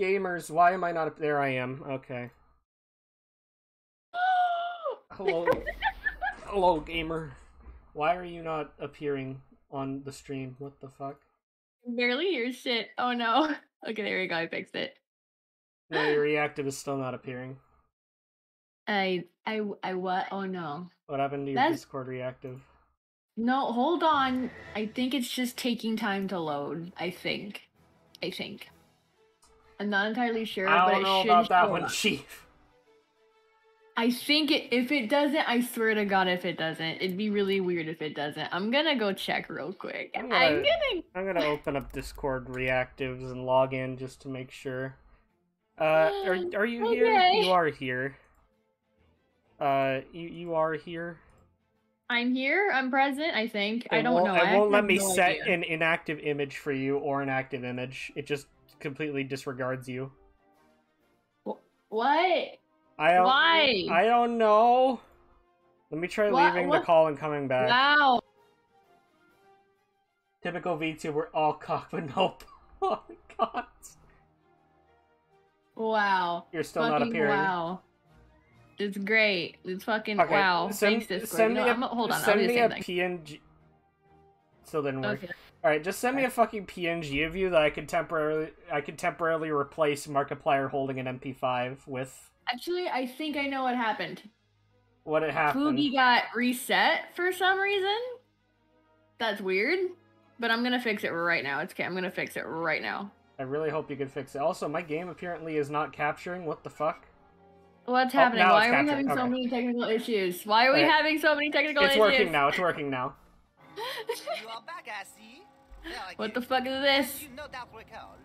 gamers. Why am I not up there? I am. Okay. Hello. Hello, gamer. Why are you not appearing on the stream? What the fuck? Barely hear shit. Oh no. Okay, there we go. I fixed it. No, your reactive is still not appearing. I I I what? Oh no. What happened to your That's- Discord reactive? No, hold on. I think it's just taking time to load. I think. I think. I'm not entirely sure, I but don't it know should about that show one, up. Chief. I think it, if it doesn't, I swear to God, if it doesn't, it'd be really weird if it doesn't. I'm gonna go check real quick. I'm I'm gonna- gonna. I'm gonna open up Discord reactives and log in just to make sure. Uh, are, are you here? Okay. You are here. Uh, you you are here. I'm here. I'm present. I think. I don't know. It I won't let me no set idea. an inactive image for you or an active image. It just completely disregards you. What? I don't. Why? I don't know. Let me try Wha- leaving the call and coming back. Wow. Typical VTuber, all cock but no. Oh my god. Wow. You're still fucking not appearing. wow. It's great. It's fucking Okay, wow. Send, Thanks, Discord. send No, me a, I'm- hold on. Send me a. PNG. Still didn't work. Okay. All right, just send me a fucking PNG of you that I could temporarily I could temporarily replace Markiplier holding an MP5 with. Actually, I think I know what happened. What had happened? Fugi got reset for some reason. That's weird. But I'm gonna fix it right now. It's okay. I'm gonna fix it right now. I really hope you can fix it. Also, my game apparently is not capturing. What the fuck? What's Oh, happening? now Why are we capturing. having so Okay. many technical issues? Why are we Alright. having so many technical it's issues? It's working now. It's working now. You are back, I see. There What the fuck is this? You no doubt recall.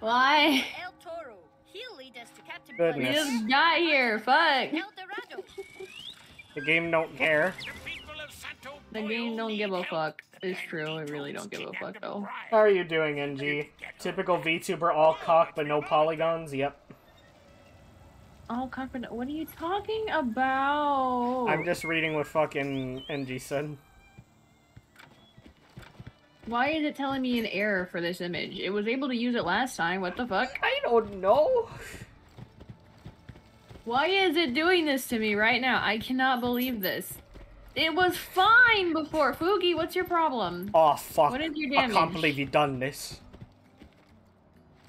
Why? El Toro. He'll lead us to Captain We Goodness. Blood's just got here. Fuck. The game don't care. The game don't give a fuck. It's true. I really don't give a fuck though. How are you doing, NG? Typical VTuber, all cock but no polygons. Yep. Oh, confident. What are you talking about? I'm just reading what fucking NG said. Why is it telling me an error for this image? It was able to use it last time. What the fuck? I don't know. Why is it doing this to me right now? I cannot believe this. It was fine before. Fugi, what's your problem? Oh fuck! What is your I can't believe you've done this.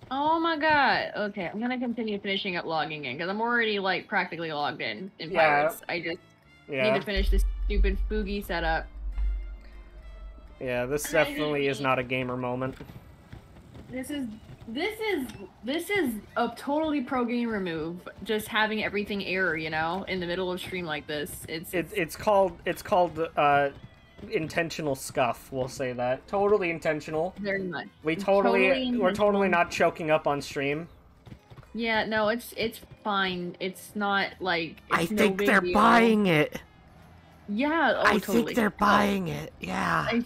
Oh my god. Okay, I'm gonna continue finishing up logging in because I'm already like practically logged in in Yeah. Pirates. I just Yeah. need to finish this stupid Fugi setup. Yeah, this definitely is not a gamer moment. This is this is this is a totally pro gamer move. Just having everything error, you know, in the middle of stream like this. It's It, it's called it's called uh intentional scuff. We'll say that totally intentional. very much. We totally, totally we're totally not choking up on stream. Yeah, no, it's it's fine. It's not like I no think they're deal. buying it. Yeah, oh, I totally. think they're buying it. Yeah.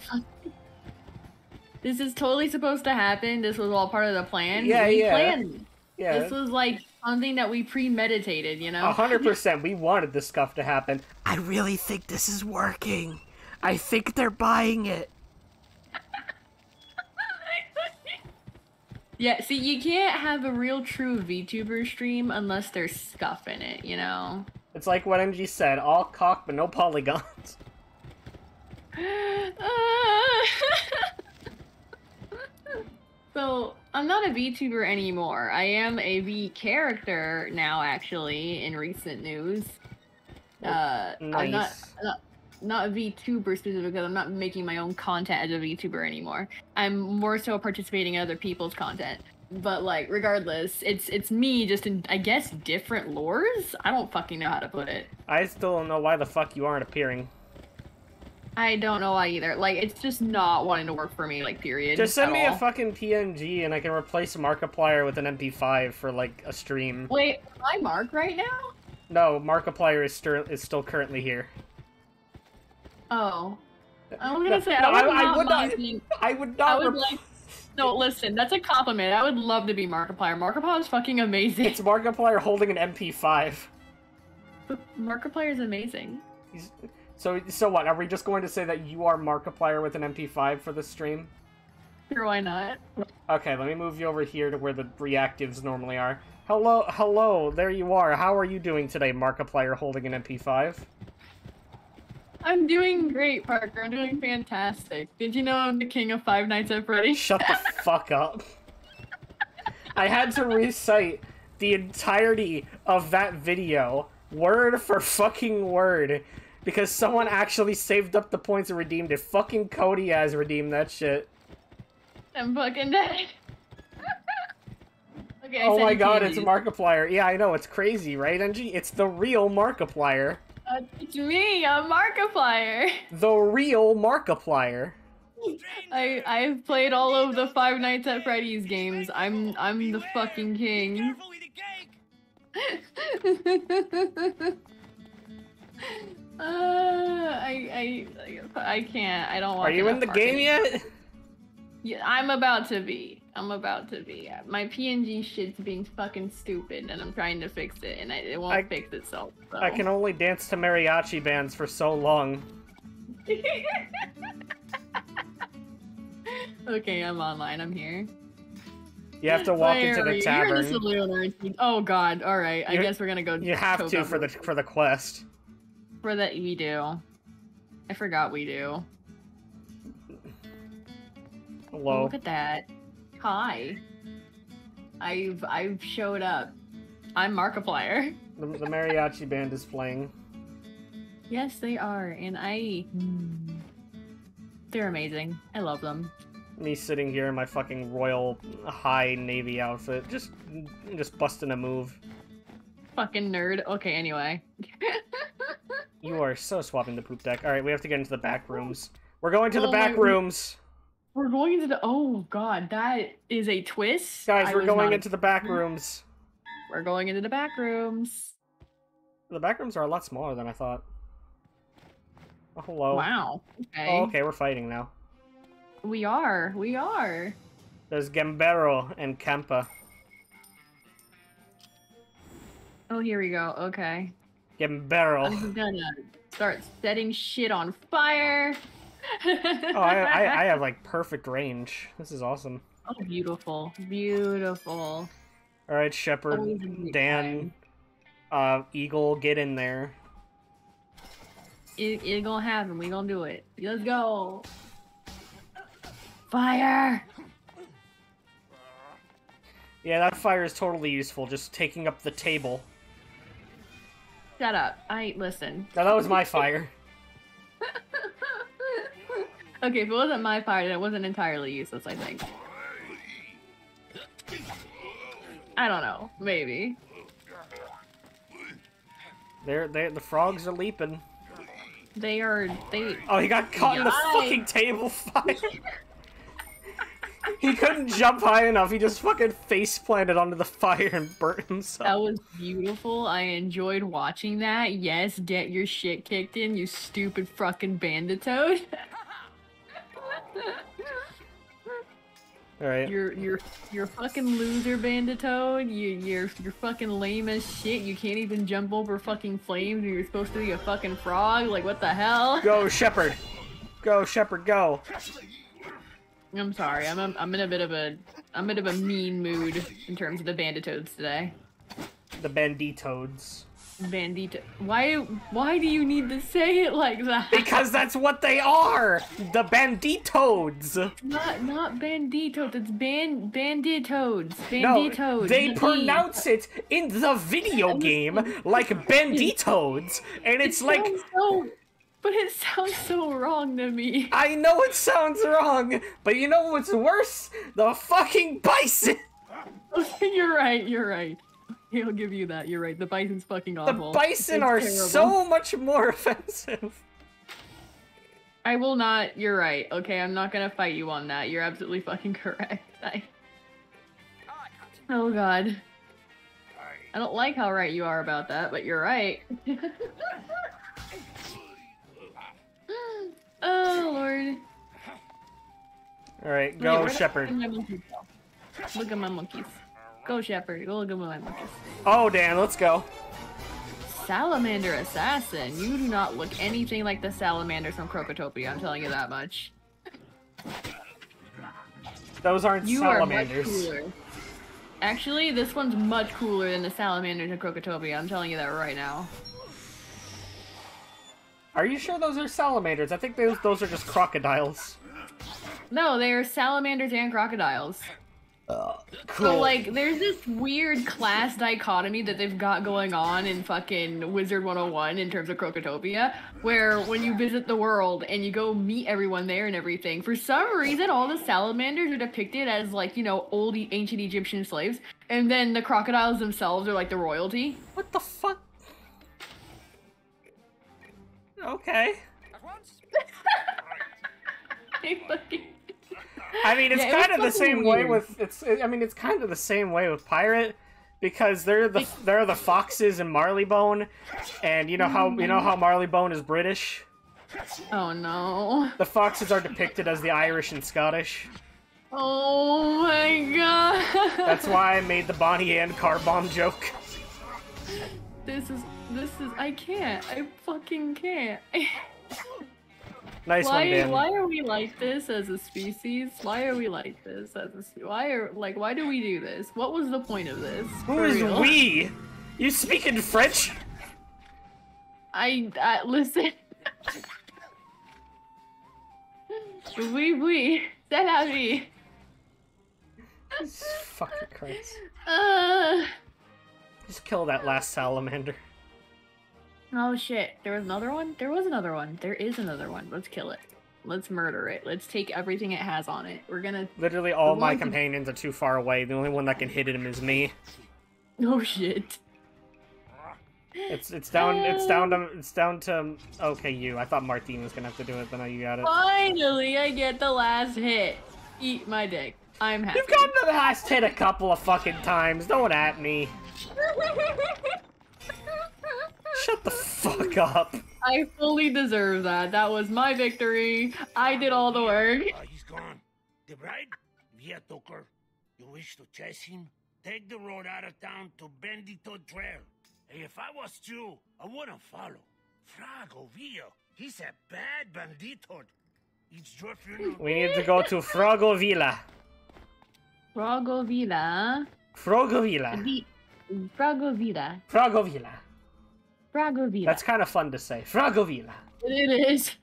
This is totally supposed to happen. This was all part of the plan. Yeah, we yeah. planned. Yeah, This was like something that we premeditated, you know? a hundred percent. We wanted this scuff to happen. I really think this is working. I think they're buying it. yeah, see, you can't have a real true VTuber stream unless there's scuff in it, you know? It's like what MG said: all cock but no polygons. so I'm not a VTuber anymore. I am a V character now, actually, in recent news. Uh, I'm not, Nice. not not a VTuber specifically because I'm not making my own content as a VTuber anymore. I'm more so participating in other people's content. But like, regardless, it's it's me just in I guess different lores. I don't fucking know how to put it. I still don't know why the fuck you aren't appearing. I don't know why either. Like, it's just not wanting to work for me. Like, period. Just send me all. a fucking PNG and I can replace Markiplier with an MP5 for like a stream. Wait, am I Mark right now? No, Markiplier is, stir- is still currently here. Oh. i'm gonna say, no, I would, I- I not would not- I would I not. would like. No, listen, that's a compliment. I would love to be Markiplier. Markiplier is fucking amazing. It's Markiplier holding an MP5. Markiplier is amazing. He's... So, so what? Are we just going to say that you are Markiplier with an MP5 for the stream? Sure, why not? Okay, let me move you over here to where the reactives normally are. Hello, hello, there you are. How are you doing today, Markiplier holding an MP5? I'm doing great, Parker. I'm doing fantastic. Did you know I'm the king of Five Nights at Freddy's? Shut the fuck up. I had to recite the entirety of that video, word for fucking word, Because someone actually saved up the points and redeemed it. Fucking Cody has redeemed that shit. I'm fucking dead. okay. Oh my god, it's. Markiplier. Yeah, I know, it's crazy, right, NG? It's the real Markiplier. Uh, it's me, I'm Markiplier. The real Markiplier. I I've played all of the Five Nights at Freddy's games. I'm I'm the fucking king. Careful with the cake! uh, I I I can't. I don't want. Are you in the game yet? Yeah, I'm about to be. I'm about to be. My PNG shit's being fucking stupid, and I'm trying to fix it, and I, it won't I- fix itself. So. I can only dance to mariachi bands for so long. okay, I'm online. I'm here. You have to walk Where into the you? You're in the tavern. saloon, aren't you? Oh God! All right. I You- guess we're gonna go. You have to for the for the quest. for that we do. I forgot we do. Oh, Hello. look at that. Hi. I've I've showed up. I'm Markiplier. The, the mariachi band is playing. Yes, they are, and I. They're amazing. I love them. Me sitting here in my fucking royal high navy outfit, just just busting a move. Fucking nerd. Okay, anyway. You are so swapping the poop deck. All right, we have to get into the back rooms. We're going to the Oh back rooms, We're going into the. Oh God, that is a twist. guys. I We're going into the back rooms. We're going into the back rooms. The back rooms are a lot smaller than I thought. Oh, hello. Wow. Okay. Oh, okay, we're fighting now. We are. We are. There's Gambero and Kempa. Oh, here we go. Okay. Gambero. I'm gonna start setting shit on fire. Oh, I, I, I have like perfect range. This is awesome. Oh, beautiful, beautiful. All right, Shepard, Dan, uh, Eagle, get in there. It, it gonna happen. We gonna do it. Let's go. Fire! Yeah, that fire is totally useful. Just taking up the table. Shut up. I listen. Now that was my fire. Okay, if it wasn't my fire, then it wasn't entirely useless. I think. I don't know. Maybe. They're, they the frogs are leaping. They are. They. Oh, he got caught in the fucking table fire. he couldn't jump high enough. He just fucking face planted onto the fire and burnt himself. That was beautiful. I enjoyed watching that. Yes, get your shit kicked in, you stupid fucking banditoad. All right. You're you're you're fucking loser banditoad. You you're you're fucking lame as shit. You can't even jump over fucking flames. and You're supposed to be a fucking frog. Like what the hell? Go, Shepard. Go, Shepard, go. I'm sorry. I'm a, I'm in a bit of a I'm in a bit of a mean mood in terms of the banditoads today. The banditoads. Bandito. Why why do you need to say it like that? Because that's what they are! The banditoads! Not not banditoads. It's band banditoads. No, Banditoads. they the pronounce it in the video game like banditoads, and it's like, Sounds so, but it sounds so wrong to me. I know it sounds wrong, but you know what's worse? The fucking bison! you're right. You're right. I'll give you that. You're right. The bison's fucking awful. The awful. bison It's are terrible. so much more offensive. I will not. You're right. Okay, I'm not gonna fight you on that. You're absolutely fucking correct. I... Oh god. I don't like how right you are about that, but you're right. oh lord. Alright, go, where the- Shepard. where my monkeys go? Look at my monkeys. Go, Shepard. Go look at my monkeys. Oh, Dan, let's go. Salamander Assassin. You do not look anything like the salamanders from Krokotopia, I'm telling you that much. Those aren't You are much salamanders. cooler. Actually, this one's much cooler than the salamanders in Krokotopia, I'm telling you that right now. Are you sure those are salamanders? I think those those are just crocodiles. No, they are salamanders and crocodiles. Cool. So like, there's this weird class dichotomy that they've got going on in fucking Wizard 101 in terms of Krokotopia, where when you visit the world and you go meet everyone there and everything, for some reason all the salamanders are depicted as like you know old ancient Egyptian slaves, and then the crocodiles themselves are like the royalty. what the fuck? Okay. I fucking- I mean, it's Yeah, it kind of the same way with it's. I mean, it's kind of the same way with pirate because they're the they're the foxes in Marleybone, and you know how you know how Marleybone is British. oh no. The foxes are depicted as the Irish and Scottish. Oh my god. That's why I made the Bonnie and car bomb joke. This is this is I can't. I fucking can't. Nice one, why Dan. why are we like this as a species? Why are we like this as a why are like why do we do this? What was the point of this? Who For real? we? You speak in French? I, I listen. oui oui, c'est la vie. Fucking Christ. Uh, Just kill that last salamander. Oh shit, there was another one. There was another one. There is another one. Let's kill it. Let's murder it. Let's take everything it has on it. We're gonna. Literally all The my companions are too far away. The only one that can hit him is me. Oh shit. It's it's down it's down to it's down to okay you. I thought Martine was gonna have to do it, but now you got it. Finally, I get the last hit. Eat my dick. I'm happy. You've gotten to the last hit a couple of fucking times. Don't at me. Shut the fuck up. I fully deserve that. That was my victory. I did all the work. Uh, he's gone. The bride? Via Tucker. You wish to chase him? Take the road out of town to Bendito Trail. Hey, if I was you, I wouldn't follow. Frago Via. He's a bad bandito. It's your funeral. We need to go to Frogovilla. Fragovilla. Frogovilla. The Fragovilla. Frogovilla. Fragovilla. That's kind of fun to say. Frogovilla. it is.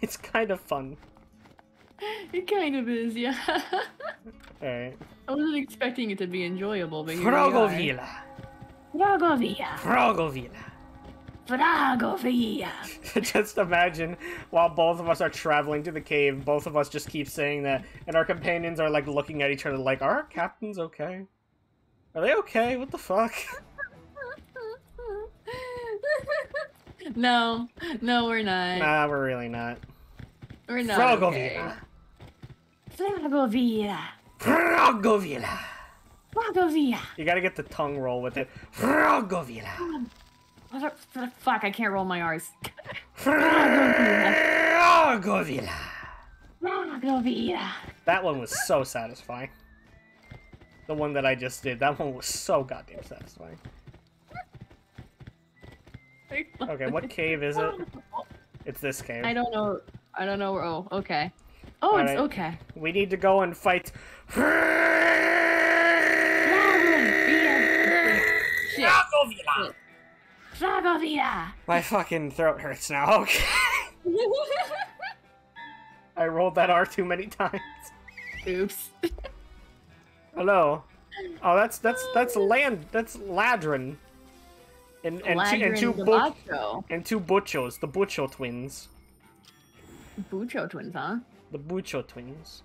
It's kind of fun. It kind of is, yeah. Alright. I wasn't expecting it to be enjoyable, but here we are. Frogovilla. Fragovilla. Frogovilla. Fragovilla. just imagine while both of us are traveling to the cave, both of us just keep saying that, and our companions are like looking at each other like, "Are our captains okay? Are they okay? What the fuck?" No, no, we're not. nah, we're really not. We're not. Okay. Frogovilla. Fragovilla. Frogovilla. You gotta get the tongue roll with it. Frogovilla. What the fuck? I can't roll my R's. Frogovilla. Fragovilla. That one was so satisfying. The one that I just did, that one was so goddamn satisfying. Okay, what cave is it? It's this cave. I don't know. I don't know. Oh, okay. Oh, it's Alright. okay. We need to go and fight. Shit. Fragovilla. My fucking throat hurts now. Okay. I rolled that R too many times. Oops. Hello. Oh, that's that's that's land. That's Ladrin. And and two, and two bu- and two Butchos, the Butcho twins, Bucho twins, huh? the Butcho twins.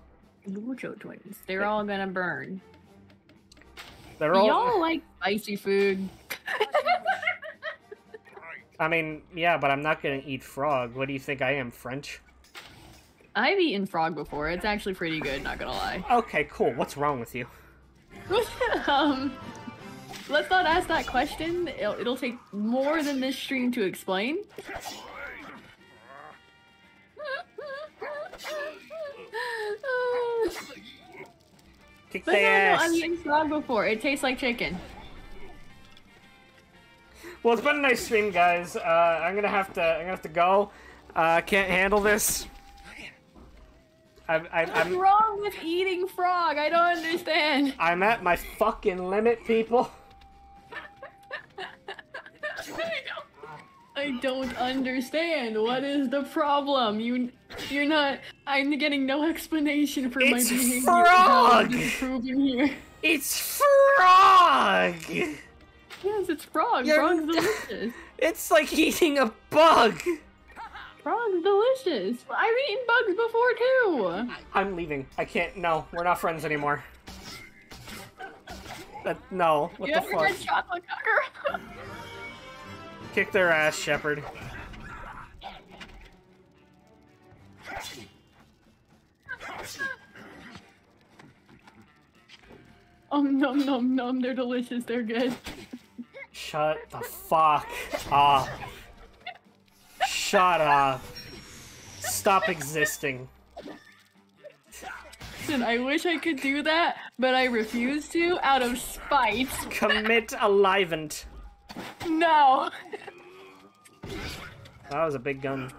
Bucho twins. They're all gonna burn. They're all. Y'all like spicy food. I mean, yeah, but I'm not gonna eat frog. What do you think I am, French? I've eaten frog before. It's actually pretty good, not gonna lie. Okay, cool. What's wrong with you? um, let's not ask that question. It'll, it'll take more than this stream to explain. Kick But the no, no, ass. I've eaten frog before. It tastes like chicken. Well, it's been a nice stream, guys. Uh, I'm gonna have to. I'm gonna have to go. Uh, can't handle this. I'm, I'm, What's I'm, wrong with eating frog? I don't understand. I'm at my fucking limit, people. I don't understand. What is the problem? You, you're not. I'm getting no explanation for my It's behavior. frog! Improving here. It's frog! Yes, it's frog. You're- Frog's delicious. It's like eating a bug! Frog's delicious. I've eaten bugs before too. I'm leaving. I can't. No, we're not friends anymore. That, no. What you the ever fuck? had chocolate cocker? Kick their ass, Shepard. oh nom nom nom. They're delicious. They're good. Shut the fuck up. Shut up. Stop existing. Listen, I wish I could do that, but I refuse to out of spite. Commit alivent. No. That was a big gun.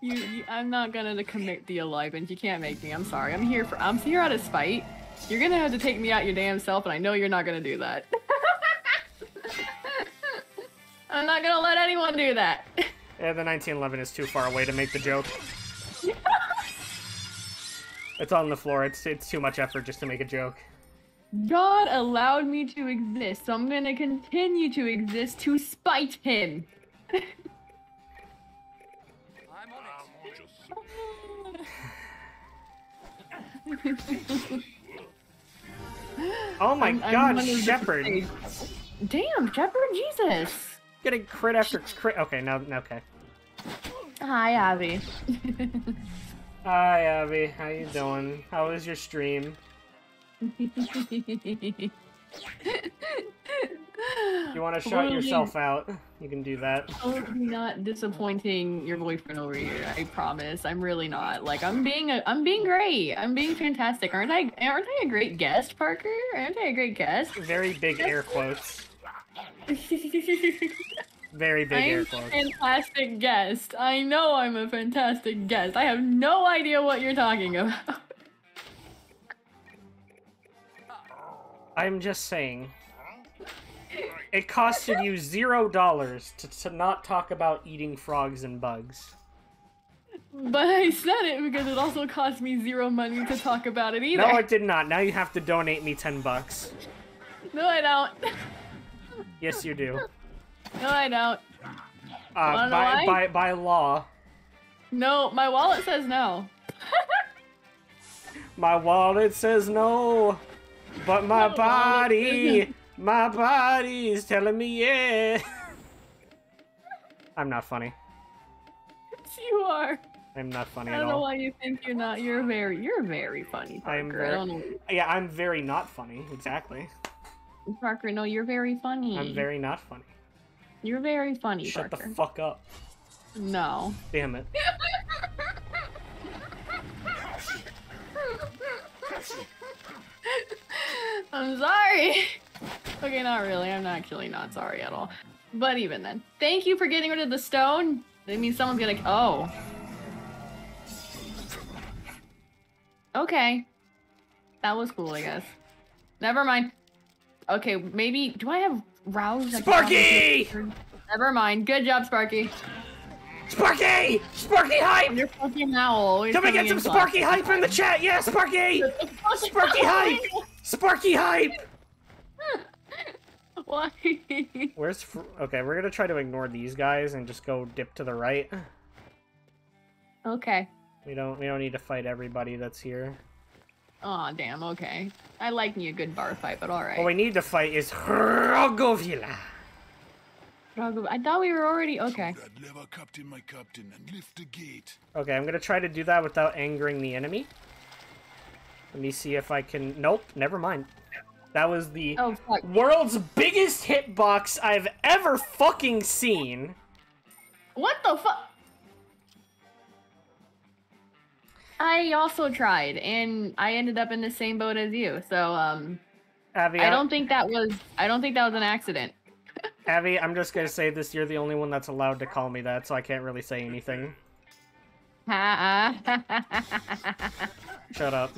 You, you, I'm not gonna commit the alignment. You can't make me. I'm sorry. I'm here for. I'm here out of spite. You're gonna have to take me out your damn self, and I know you're not gonna do that. I'm not gonna let anyone do that. Yeah, the 1911 is too far away to make the joke. It's on the floor. It's it's too much effort just to make a joke. God allowed me to exist, so I'm gonna continue to exist to spite him. Oh my I'm- I'm god, Shepard! Damn, Shepard, Jesus. Getting crit after crit. Okay, now okay. Hi, Abby. Hi, Abby. How you doing? How was your stream? You want to shut yourself out? You can do that. I'm not disappointing your boyfriend over here. I promise. I'm really not. Like I'm being a, I'm being great. I'm being fantastic. Aren't I? Aren't I a great guest, Parker? Aren't I a great guest? Very big air quotes. Very big air I'm a quotes. fantastic guest. I know I'm a fantastic guest. I have no idea what you're talking about. I'm just saying. It costed you zero dollars to, to not talk about eating frogs and bugs. But I said it because it also cost me zero money to talk about it either. No, it did not. Now you have to donate me ten bucks. No, I don't. Yes, you do. No, I don't. Uh, by, by by law, No, my wallet says no. my wallet says no, but my body My body, body's telling me yeah. I'm not funny. Yes, you are. I'm not funny at all. I don't know why you think you're not. You're very, you're very funny, Parker. I'm I very- don't know. Yeah, I'm very not funny. Exactly. Parker, no, you're very funny. I'm very not funny. You're very funny, Shut Parker. the fuck up. no. Damn it. I'm sorry. Okay, not really. I'm actually not sorry at all. But even then, thank you for getting rid of the stone. That means someone's gonna. Oh. Okay. That was cool, I guess. Never mind. Okay, maybe. Do I have rouse? Sparky! Never mind. Good job, Sparky. Sparky! Sparky hype! You're fucking owl. always Can we get some Sparky hype in the chat? Yeah, Sparky! Sparky hype! Sparky hype! Why? Where's Fr- okay? We're gonna try to ignore these guys and just go dip to the right. okay. We don't we don't need to fight everybody that's here. Aw, damn, okay. I like me a good bar fight, but alright. What we need to fight is Rogovila. I thought we were already okay. That lever, Captain, my captain, and lift the gate. Okay, I'm gonna try to do that without angering the enemy. Let me see if I can. Nope, never mind. That was the Oh world's biggest hitbox I've ever fucking seen. What the fuck? I also tried, and I ended up in the same boat as you. So, um, Abby, I don't think that was. I don't think that was an accident. Abby, I'm just gonna say this. You're the only one that's allowed to call me that, so I can't really say anything. Ha. Shut up.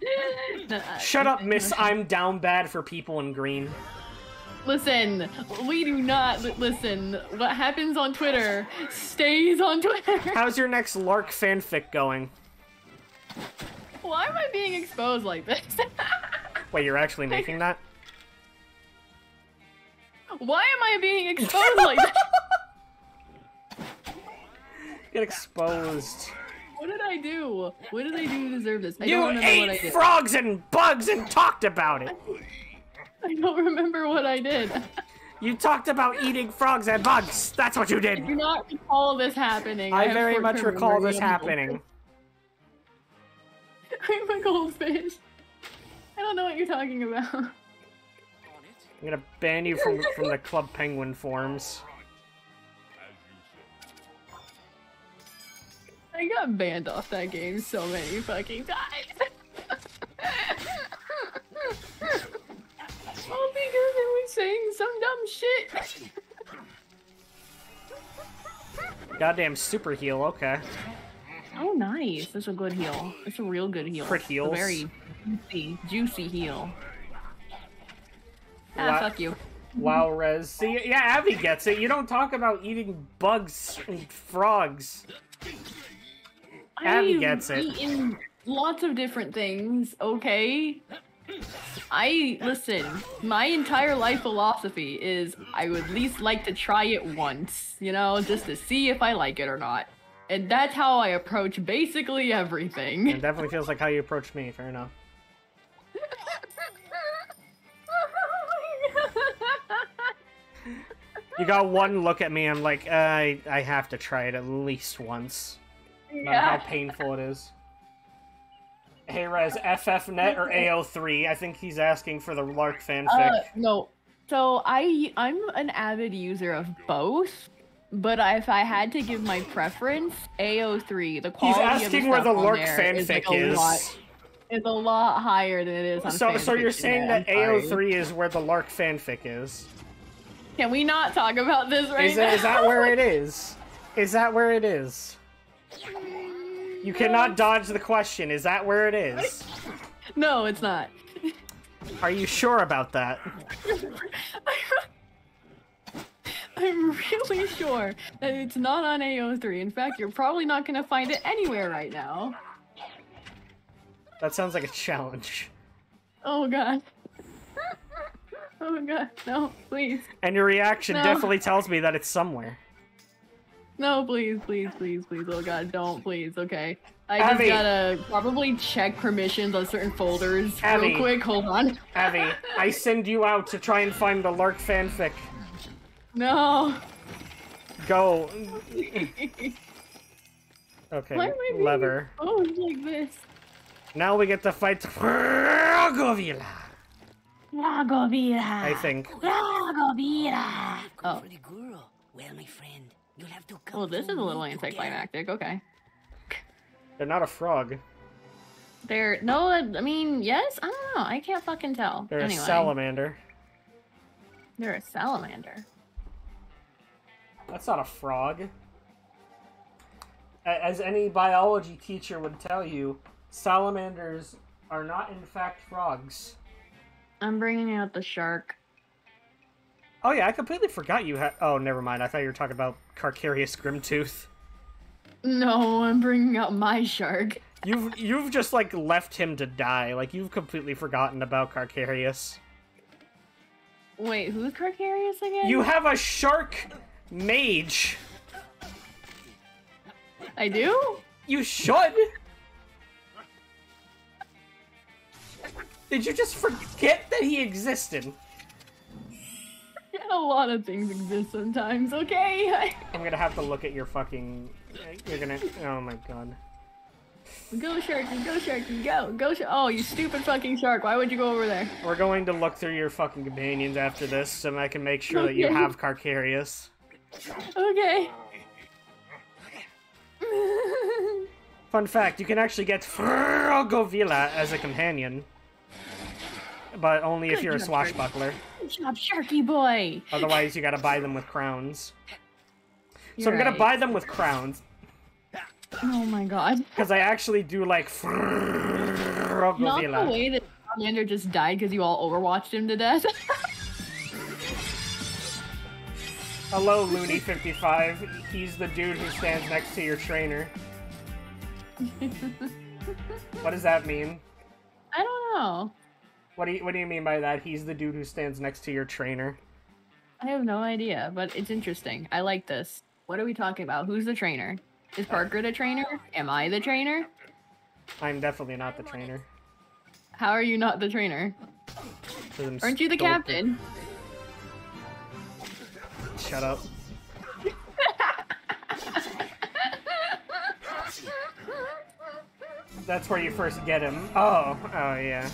No, Shut up, miss. I'm down bad for people in green. Listen, we do not li- listen. What happens on Twitter stays on Twitter. How's your next Lark fanfic going? Why am I being exposed like this? Wait, you're actually making that? Why am I being exposed like that? Get exposed. What did I do? What did I do to deserve this? I you don't remember what I ate did. frogs and bugs and talked about it. I don't remember what I did. You talked about eating frogs and bugs. That's what you I did. do not recall this happening. I have very much recall this happening. I'm a goldfish. I don't know what you're talking about. I'm gonna ban you from from the Club Penguin forums. I got banned off that game so many fucking times. All because I was saying some dumb shit. Goddamn super heal. Okay. Oh, nice. That's a good heal. It's a real good heal. Crit A heals. very juicy, juicy heal. Ah, Wow. fuck you. Wow, Rez. See, yeah, Abby gets it. You don't talk about eating bugs and frogs. Abby gets it. eaten lots of different things, okay? I listen, my entire life philosophy is I would at least like to try it once, you know, just to see if I like it or not. And that's how I approach basically everything. It definitely feels like how you approach me. Fair enough. You got one look at me. I'm like, I I have to try it at least once. No matter how painful it is. Hey Rez, FFnet or AO3? I think he's asking for the Lark fanfic. Uh, no. So I I'm an avid user of both, but if I had to give my preference, AO3, the he's quality of the where the Lark there is, fanfic like, is. lot- is a lot higher than it is on So, so you're saying that AO3 is where the Lark fanfic is? Can we not talk about this right Is, now? Is that where it is? Is that where it is? You cannot dodge the question. Is that where it is? No, it's not. Are you sure about that? I'm really sure that it's not on AO3. In fact, you're probably not going to find it anywhere right now. That sounds like a challenge. Oh god. Oh god, no, please. And your reaction No. definitely tells me that it's somewhere. No, please, please, please, please. Oh god, don't, please, okay. I Abby. just gotta probably check permissions on certain folders Abby. real quick. Hold on. Abby, I send you out to try and find the Lark fanfic. No. Go. Okay, Why am I lever. exposed like this? Now we get to fight Govila, Lagovira. I think. Lagovira. Go Oh. for the girl. Well, my friend, you'll have to come Well, this is a little me to anticlimactic. Okay. They're not a frog. They're no, I mean, yes. I don't know. I can't fucking tell. They're anyway, a salamander. They're a salamander. That's not a frog. As any biology teacher would tell you, salamanders are not in fact frogs. I'm bringing out the shark. Oh yeah, I completely forgot you had. Oh, never mind. I thought you were talking about Carcarius Grimtooth. No, I'm bringing out my shark. You've you've just like left him to die. Like you've completely forgotten about Carcarius. Wait, who's Carcarius again? You have a shark mage. I do? You should. Did you just forget that he existed? A lot of things exist sometimes, okay? I'm gonna have to look at your fucking. You're gonna. Oh my god. go, Sharky, go, Sharky, go. Go, sh- Oh, you stupid fucking shark. Why would you go over there? We're going to look through your fucking companions after this so I can make sure that you have Carcarius. Okay. Fun fact, you can actually get Frogovila as a companion. But only if you're a swashbuckler. Good job, Sharky boy. Otherwise, you gotta buy them with crowns. So You're I'm gonna buy them with crowns. Oh my god. Because I actually do like Not the way that Commander just died because you all overwatched him to death. Hello, Looney55. He's the dude who stands next to your trainer. what does that mean? I don't know. What do you What do you mean by that? He's the dude who stands next to your trainer. I have no idea, but it's interesting. I like this. What are we talking about? Who's the trainer? Is Parker the trainer? Am I the trainer? I'm definitely not the trainer. How are you not the trainer? Aren't you the captain? Shut up. That's where you first get him. Oh, oh yeah.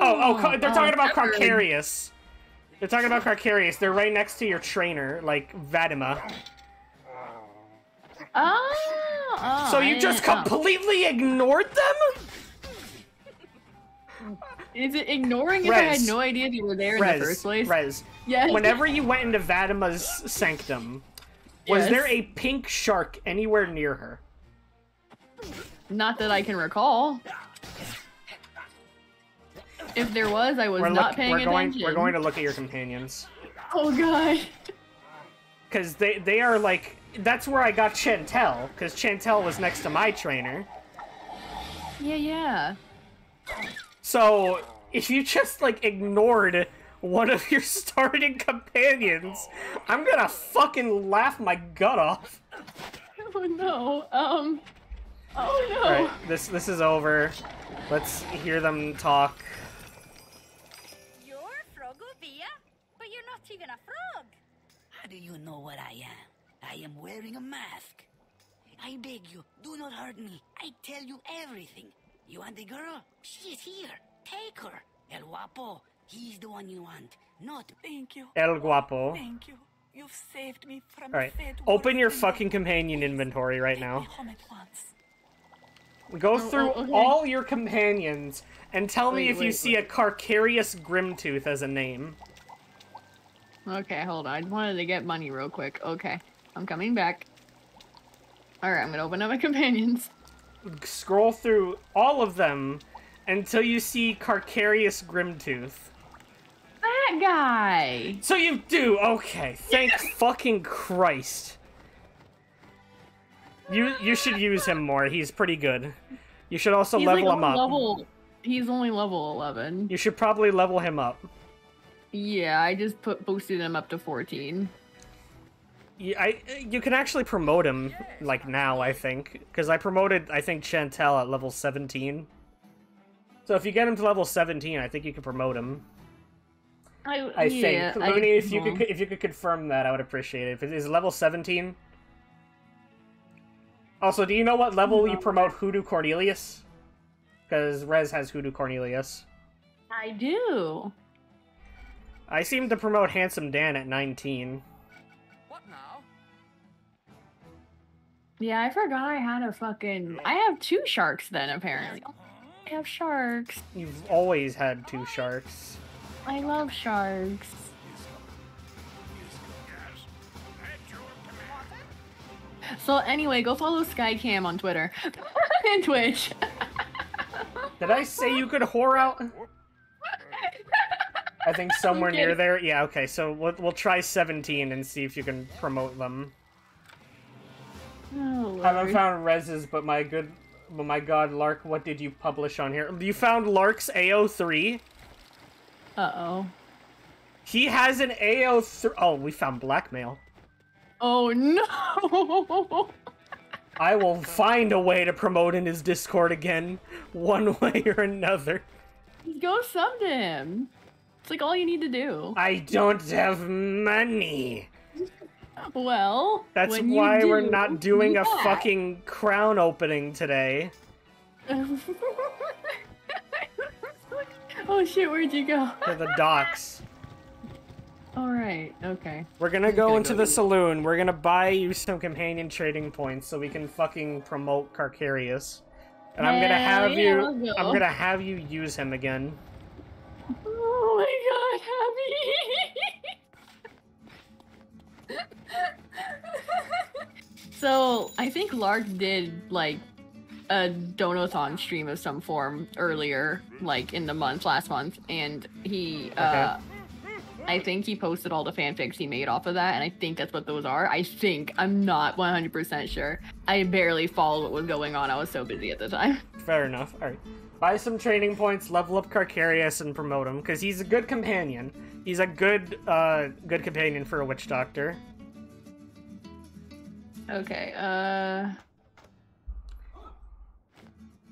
Oh, oh, they're talking about. Carcarius. They're talking about Carcarius. They're right next to your trainer, like Vadima. Oh, oh, so you just oh, know. completely ignored them? Is it ignoring if I had no idea they were there in the first place? Rez. Yes. Whenever you went into Vadima's sanctum, was Yes. there a pink shark anywhere near her? Not that I can recall. If there was, I was We're, not look- paying we're going. attention. We're going to look at your companions Oh god. because they they are like. That's where I got Chantel because Chantel was next to my trainer. Yeah, yeah. So if you just like ignored one of your starting companions, I'm gonna fucking laugh my gut off. Oh no. Um. Oh no. All right, this this is over. Let's hear them talk. You're Frogobia, but you're not even a frog. How do you know what I am? I am wearing a mask. I beg you, do not hurt me. I tell you everything. You want the girl? She is here. Take her. El Guapo, he's the one you want. Not Thank you. El Guapo. Thank you. You've saved me from All right, a fate open your fucking companion inventory right Take now. me home at once. Go Oh, through oh, okay. all your companions and tell me Wait, if you wait, see a Carcarius Grimtooth as a name. Okay, hold on. I wanted to get money real quick. Okay, I'm coming back. All right, I'm gonna open up my companions. Scroll through all of them until you see Carcarius Grimtooth. That guy. So you do, okay. Thank fucking Christ. You you should use him more. He's pretty good. You should also He's level like him up. level. He's only level 11. You should probably level him up. Yeah, I just put boosted him up to 14. You, I, you can actually promote him, like, now, I think. Because I promoted, I think, Chantel at level 17. So if you get him to level 17, I think you can promote him. I, I yeah, think. I- Looney, if you could if you could confirm that, I would appreciate it. If it is level 17. Also, do you know what level you promote Hoodoo Cornelius? Because Rez has Hoodoo Cornelius. I do. I seem to promote Handsome Dan at 19. What now? Yeah, I forgot I had a fucking. I have two sharks then, apparently. I have sharks. You've always had two sharks. I love sharks. So anyway, go follow Skycam on Twitter and Twitch. Did I say you could whore out? I think somewhere Okay. near there. Yeah, okay, so we'll, we'll try 17 and see if you can promote them. Oh, I haven't found Rez's, but my good, but my god, Lark, what did you publish on here? You found Lark's AO3? Uh-oh. He has an AO3. Oh, we found blackmail. Oh no! I will find a way to promote in his Discord again, one way or another. Go sub to him. It's like all you need to do. I don't have money. Well, That's why we're not doing a fucking crown opening today. oh shit, where'd you go? For the docks. Alright, okay. We're gonna go gonna into go the eat. saloon. We're gonna buy you some companion trading points so we can fucking promote Carcarius. And I'm gonna have yeah, you go. I'm gonna have you use him again. Oh my god, Happy! so, I think Lark did, like, a Donathon stream of some form earlier, like, in the month, last month, and he, uh, I think he posted all the fanfics he made off of that, and I think that's what those are. I think. I'm not 100% sure. I barely followed what was going on. I was so busy at the time. Fair enough. All right. Buy some training points, level up Carcarius, and promote him because he's a good companion. He's a good, uh, good companion for a witch doctor. Okay, uh.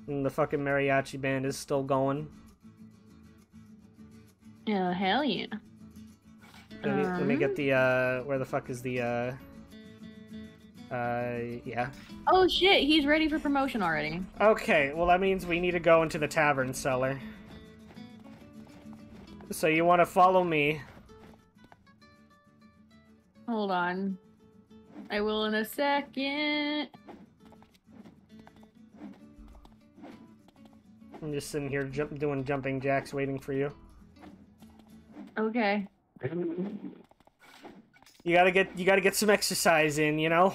And the fucking mariachi band is still going. Yeah, hell yeah. Let me, let me Um. get the uh, where the fuck is the uh, uh, yeah. Oh shit, he's ready for promotion already. Okay, well that means we need to go into the tavern cellar. So you want to follow me? Hold on. I will in a second. I'm just sitting here jump, doing jumping jacks, waiting for you. Okay. You gotta get you gotta get some exercise in, you know.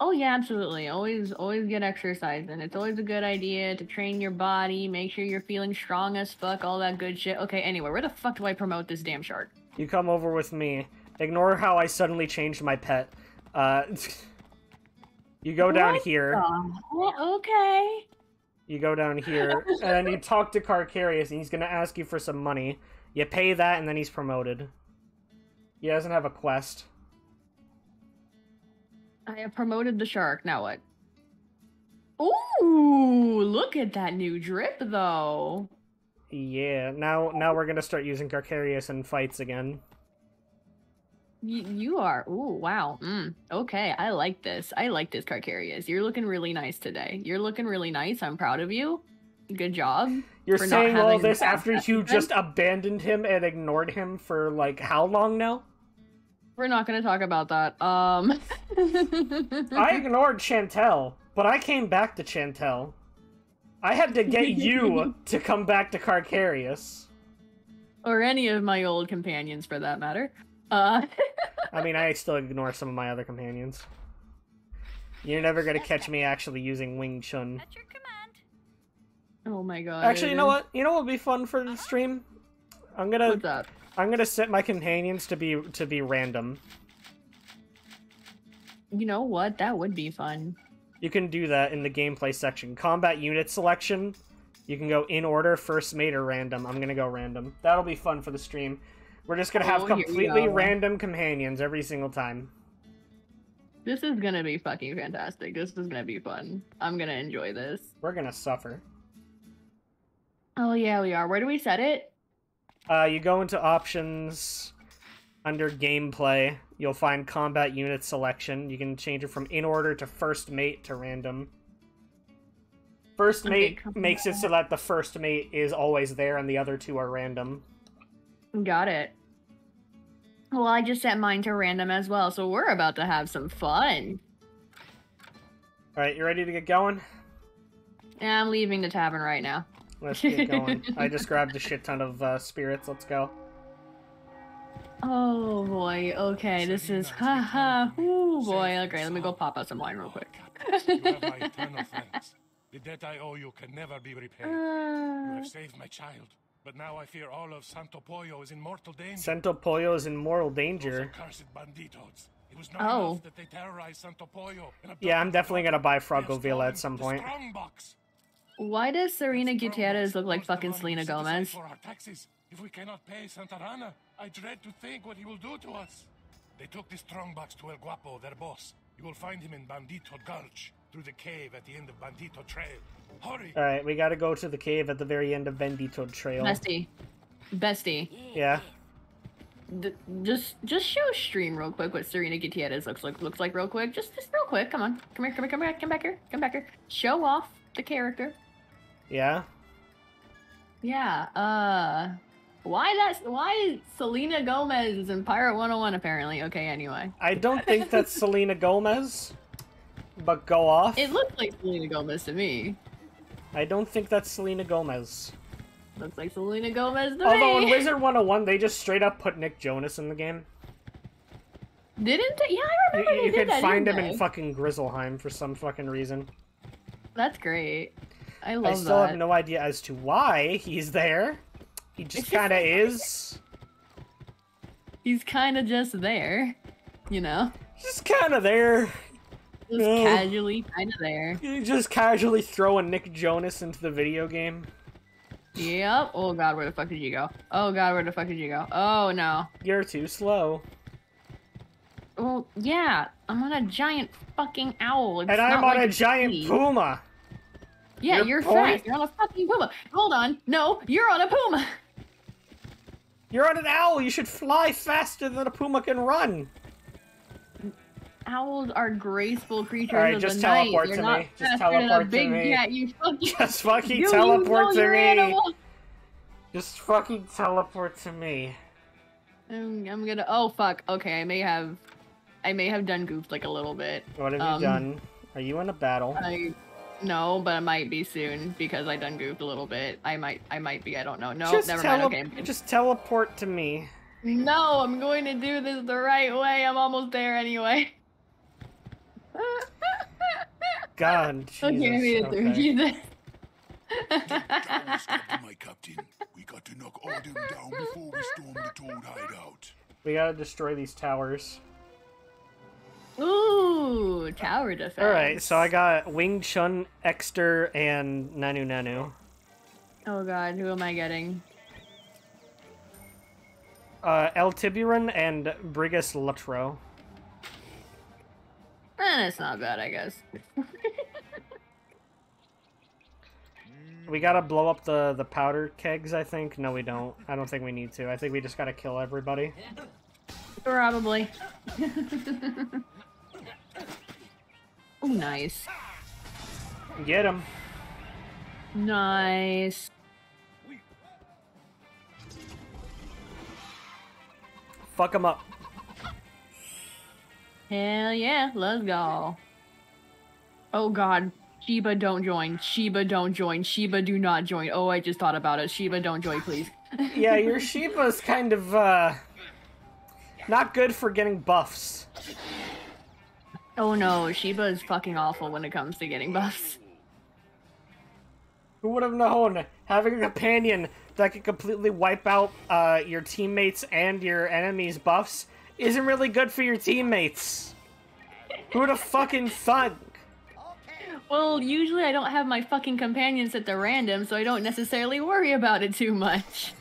Oh yeah, absolutely. Always always get exercise and it's always a good idea to train your body, make sure you're feeling strong as fuck, all that good shit. Okay, anyway, where the fuck do I promote this damn shark? You come over with me. Ignore how I suddenly changed my pet. Uh, you go down here. Okay. You go down here, and you talk to Carcarius, and he's gonna ask you for some money. You pay that, and then he's promoted. He doesn't have a quest. I have promoted the shark. Now what? Ooh, look at that new drip though. Yeah, now now we're gonna start using Carcarius in fights again. Y- you are. Ooh, wow. Mm, okay, I like this. I like this, Carcarius. You're looking really nice today. You're looking really nice. I'm proud of you. Good job. You're for saying all this after you then? just abandoned him and ignored him for like how long now? We're not going to talk about that. Um. I ignored Chantel, but I came back to Chantel. I had to get you to come back to Carcarius. or any of my old companions, for that matter. Uh. I mean, I still ignore some of my other companions. You're never gonna catch me actually using Wing Chun. At your command. Oh my god. Actually, you know what? You know what would be fun for the stream? I'm gonna What's up? I'm gonna set my companions to be to be random. You know what? That would be fun. You can do that in the gameplay section. Combat unit selection. You can go in order, first mate, or random. I'm gonna go random. That'll be fun for the stream. We're just gonna have Oh, completely go. random companions every single time. This is gonna be fucking fantastic. This is gonna be fun. I'm gonna enjoy this. We're gonna suffer. Oh yeah, we are. Where do we set it? Uh, you go into options under gameplay. You'll find combat unit selection. You can change it from in order to first mate to random. First mate combat. makes it so that the first mate is always there and the other two are random. Got it. Well, I just set mine to random as well, so we're about to have some fun. Alright, you ready to get going? Yeah, I'm leaving the tavern right now. Let's get going. I just grabbed a shit ton of uh, spirits. Let's go. Oh boy. Okay, this is haha. Oh boy. Okay, let me go pop out some wine real quick. You have my eternal thanks. The debt I owe you can never be repaid. You Uh, have saved my child, but now I fear all of Santo Pollo is in mortal danger. Santo Pollo is in mortal danger. accursed banditos. It was not Oh. enough that they terrorized Santo Pollo. Yeah, I'm definitely gonna buy daughter. They at stolen some the point. strongbox. Why does Serena Gutierrez look like fucking Selena we set aside Gomez? For our taxes. If we cannot pay Santa Rana, I dread to think what he will do to us. They took the strongbox to El Guapo, their boss. You will find him in Bandito Gulch, through the cave at the end of Bandito Trail. Hurry! Alright, we gotta go to the cave at the very end of Bandito Trail. Bestie, bestie, Yeah. d- just just show stream real quick what Serena Gutierrez looks like looks like real quick. Just just real quick. Come on, come here, come here, come back, come back here, come back here. Show off the character. Yeah? Yeah. Uh, why that's why Selena Gomez is in Pirate 101 apparently. Okay. Anyway, I don't think that's Selena Gomez, but go off. it looks like Selena Gomez to me. I don't think that's Selena Gomez. Looks like Selena Gomez to Although in. Wizard 101, they just straight up put Nick Jonas in the game. Didn't they? Yeah, I You, remember they you did could that, find him didn't in they? fucking Grizzleheim for some fucking reason. That's great. I I still that. have no idea as to why he's there. He just kind of is. he's kind of just there, you know, Just kind of there. just No. casually kind of there. You're just casually throwing Nick Jonas into the video game. Yep. Oh god, where the fuck did you go? Oh god, where the fuck did you go? Oh no. You're too slow. Well, yeah, I'm on a giant fucking owl. It's And I'm on like a giant tree. puma. Yeah, Your you're point- fast. You're on a fucking puma. Hold on. No, you're on a puma. You're on an owl. You should fly faster than a puma can run. Owls are graceful creatures Alright, of just the night. teleport You're to not me. Just faster than a teleport to big me. cat. You fucking. Just fucking You- you teleport know to you're me. animal. Just fucking teleport to me. I'm, I'm gonna. Oh fuck. Okay, I may have. I may have done goofed like a little bit. What have Um, you done? Are you in a battle? I. No, but I might be soon because I done goofed a little bit. I might. I might be. I don't know. No, just never tele- mind. Okay. Just teleport to me. No, I'm going to do this the right way. I'm almost there anyway. God, Jesus. okay, I made it through. Jesus. My captain. We got to knock all them down before we storm the Toad hideout. We gotta destroy these towers. Ooh, tower defense. Alright, so I got Wing Chun, Exter, and Nanu Nanu. Oh god, who am I getting? Uh, El Tiburon and Brigus Lutro. Eh, that's not bad, I guess. We gotta blow up the, the powder kegs, I think. No, we don't. I don't think we need to. I think we just gotta kill everybody. Probably. oh, nice. Get him. Nice. Fuck him up. Hell yeah, let's go. Oh god, Sheba don't join. Sheba don't join. Sheba do not join. Oh, I just thought about it. Sheba don't join, please. Yeah, your Shiba's kind of, uh... Not good for getting buffs. Oh no, Sheba is fucking awful when it comes to getting buffs. Who would have known? Having a companion that could completely wipe out uh, your teammates and your enemies' buffs isn't really good for your teammates. Who would have fucking thought? Well, usually I don't have my fucking companions at the random, so I don't necessarily worry about it too much.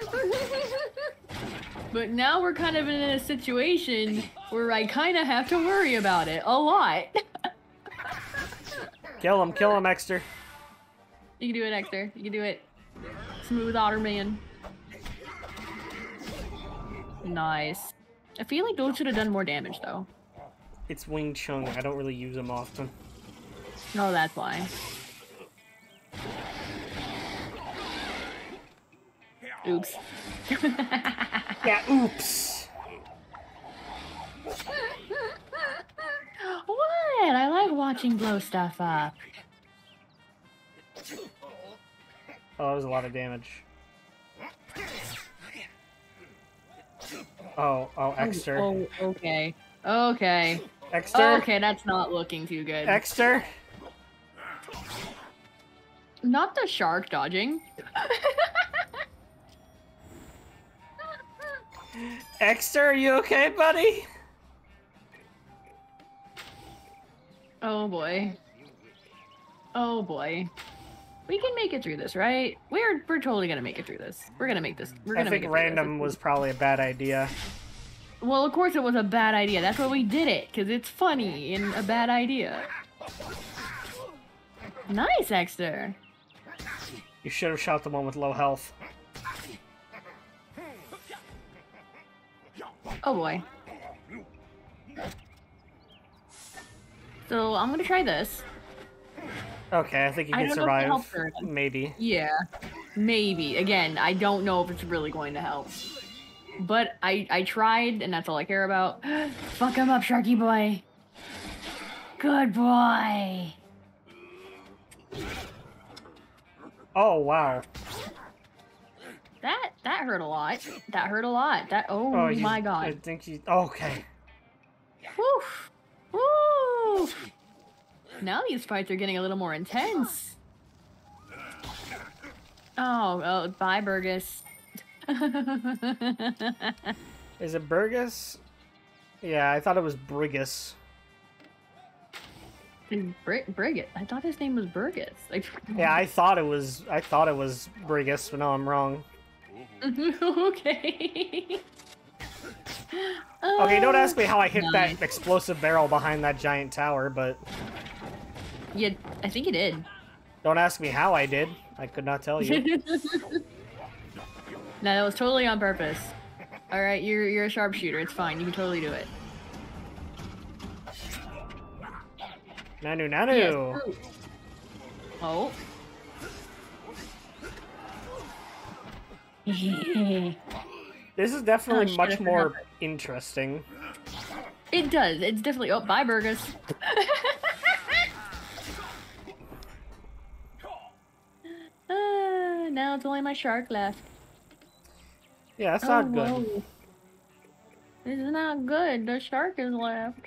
but now we're kind of in a situation where I kind of have to worry about it a lot. Kill him, kill him, Exter. you can do it, Hector. You can do it. Smooth otter man. Nice. I feel like those should have done more damage though. It's Wing Chun. I don't really use them often. No, that's why. Oops. Yeah, oops. What? I like watching blow stuff up. Oh, that was a lot of damage. Oh, oh, oh Exter. Oh, okay. Okay. Exter? Okay, that's not looking too good. Exter? Not the shark dodging. Exter, are you okay, buddy? Oh boy. Oh boy. We can make it through this, right? We're we're totally gonna make it through this. We're gonna make this. We're I gonna think through this. random was probably a bad idea. Well, of course it was a bad idea. That's why we did it, because it's funny and a bad idea. Nice, Exter. You should have shot the one with low health. Oh boy. So I'm gonna try this. Okay, I think you I can don't know if it survive. Maybe. Yeah, maybe. Again, I don't know if it's really going to help. But I I tried, and that's all I care about. Fuck him up, Sharky boy. Good boy. Oh, wow. That hurt a lot. That hurt a lot. That oh, Oh, you- my I god. think you. Okay. Woo! Woo! Now these fights are getting a little more intense. Oh, oh, bye, Burgess. Is it Burgess? Yeah, I thought it was Brigus. Br- Brigitte. I thought his name was Burgess. Like, Yeah, I thought it was. I thought it was Brigus, but no, I'm wrong. Mm-hmm. okay. Okay, don't ask me how I hit oh, Nice. that explosive barrel behind that giant tower, but Yeah, I think he did. don't ask me how I did. I could not tell you. No, that was totally on purpose. All right, you're you're a sharpshooter. It's fine. You can totally do it. Nanu Yes, nanu. true. Oh. oh. This is definitely Oh, much more interesting. it does. It's definitely. Oh, bye, Burgess. Ah, now it's only my shark left. Yeah, that's oh, not good. whoa. This is not good. The shark is left.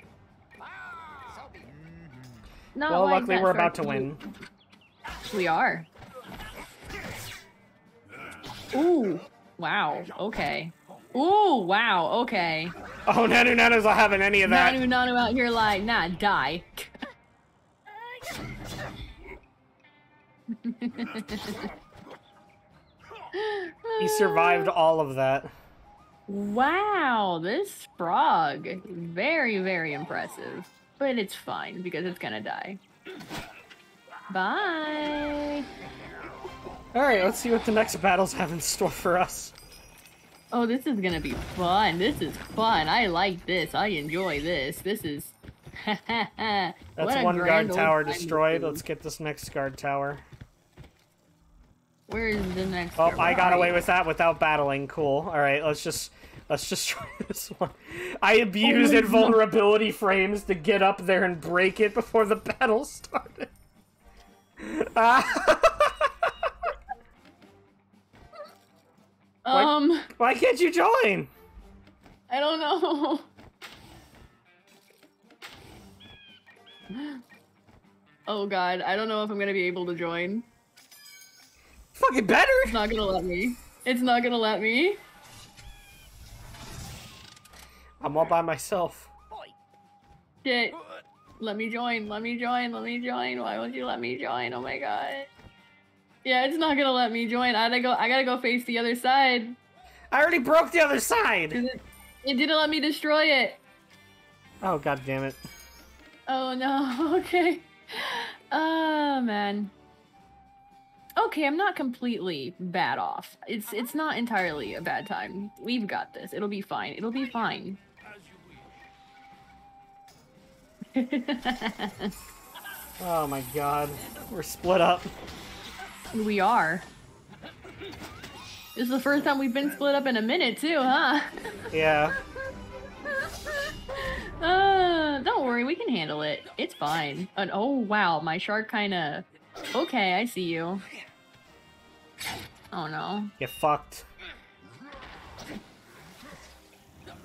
Not Well, like luckily we're about to win. We are. Ooh. Wow. Okay. Ooh. Wow. Okay. Oh, Nanu Nanu's not having any of that. Nanu Nanu out here like, nah, die. He survived all of that. Wow, this frog. Very, very impressive. But it's fine because it's gonna die. Bye. Alright, let's see what the next battles have in store for us. Oh, this is gonna be fun. This is fun. I like this. I enjoy this. This is. That's one guard tower destroyed. Let's get this next guard tower. Where is the next? Oh? I got away with that without battling. Cool. Alright, let's just let's just try this one. I abused Oh invulnerability frames to get up there and break it before the battle started. Ah, Um, Why can't you join? I don't know. Oh god, I don't know if I'm gonna be able to join. Fucking better. It's not gonna let me. It's not gonna let me. I'm all by myself. Shit. Let me join. Let me join. Let me join. Why won't you let me join? Oh my god. Yeah, it's not gonna let me join. I gotta go. I gotta go face the other side. I already broke the other side. It, it didn't let me destroy it. Oh god damn it. Oh no. Okay. Oh man. Okay, I'm not completely bad off. It's it's not entirely a bad time. We've got this. It'll be fine. It'll be fine. Oh my god. We're split up. We are. This is the first time we've been split up in a minute too, huh? Yeah. Uh, don't worry, we can handle it. It's fine. And oh wow, my shark kind of. Okay, I see you. Oh no. Get fucked.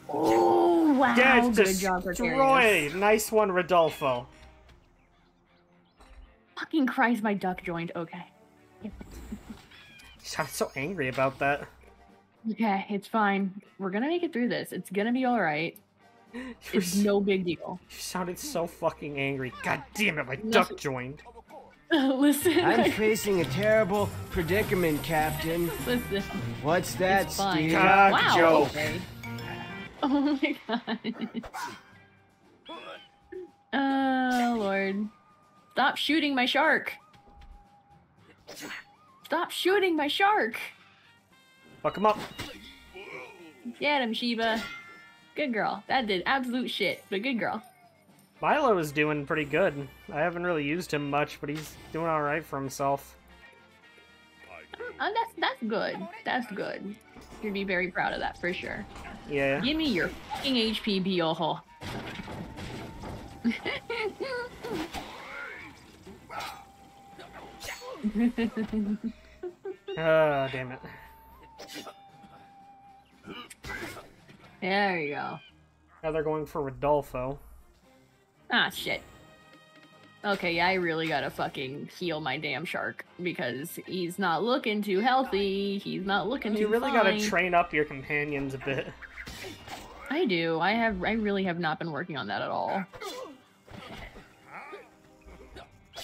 Oh wow, Get good job, destroyed. Nice one, Rodolfo. Fucking Christ, my duck joined. Okay. You sounded so angry about that. Okay, it's fine. We're gonna make it through this. It's gonna be alright. It's s- no big deal. you sounded so fucking angry. God damn it, my Nothing- duck joined. listen, I'm facing a terrible predicament, Captain. listen. What's that, Steve? God wow. joke. Okay. Oh my god. Oh lord. Stop shooting my shark. Stop shooting my shark. Fuck him up. Get him, Sheba. Good girl. That did absolute shit, but good girl. Milo is doing pretty good. I haven't really used him much, but he's doing alright for himself. Oh, that's that's good. That's good. You'd be very proud of that for sure. Yeah. Give me your fucking HP, Bioho. Ah, damn it. There you go. Now they're going for Rodolfo. Ah, shit. Okay, I really gotta fucking heal my damn shark because he's not looking too healthy. He's not looking You too really fine. gotta train up your companions a bit. I do. I have. I really have not been working on that at all.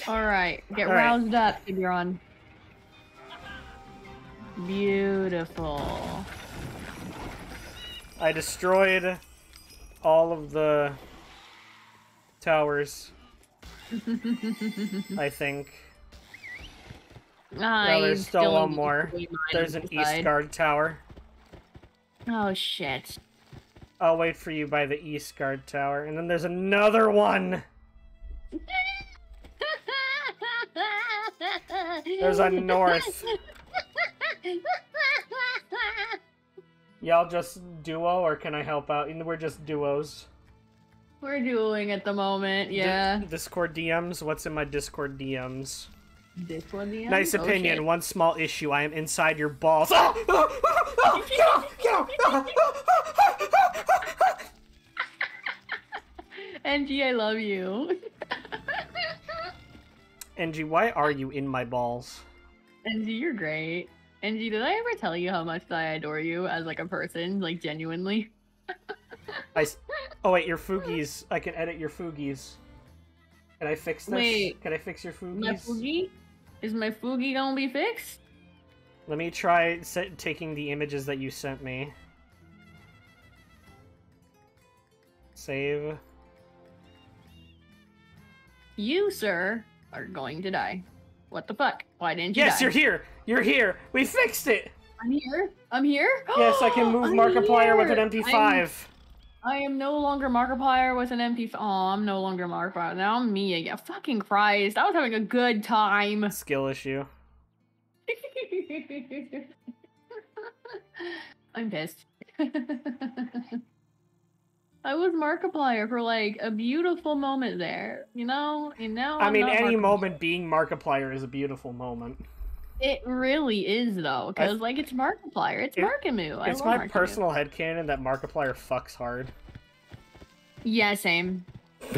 All right, get All right. roused up, Tiburon. Beautiful. I destroyed all of the towers. I think. Ah, No, there's still still one more. There's an inside. East Guard tower. Oh shit. I'll wait for you by the East Guard tower. And then there's another one! There's a north. Y'all just duo, or can I help out? We're just duos. We're doing at the moment, Di- yeah. Discord DMs? What's in my Discord DMs? This one, the Nice? Oh, opinion. shit. One small issue. I am inside your balls. Ah! Ah! Ah! ah! Get off! Get off! Ah! Ah! NG, I love you. NG, why are you in my balls? NG, you're great. NG, did I ever tell you how much I adore you as like a person, like genuinely? I s- oh wait, your foogies. I can edit your foogies. Can I fix this? Wait. Can I fix your foogies? My Fugi? Is my Fugi gonna be fixed? Let me try se- taking the images that you sent me. Save. You, sir, are going to die. What the fuck? Why didn't you Yes, die? you're here. You're here. We fixed it. I'm here. I'm here. Yes, I can move I'm Markiplier with an here. MP5. I'm- I am no longer Markiplier with an MP. Oh, I'm no longer Markiplier. Now I'm me again. Fucking Christ! I was having a good time. Skill issue. I'm pissed. I was Markiplier for like a beautiful moment there, you know. And now I I'm mean, any Markiplier. moment being Markiplier is a beautiful moment. It really is though, I- because like it's Markiplier, it's It- Markimoo. I it's my personal headcanon that Markiplier fucks hard. Yeah, same.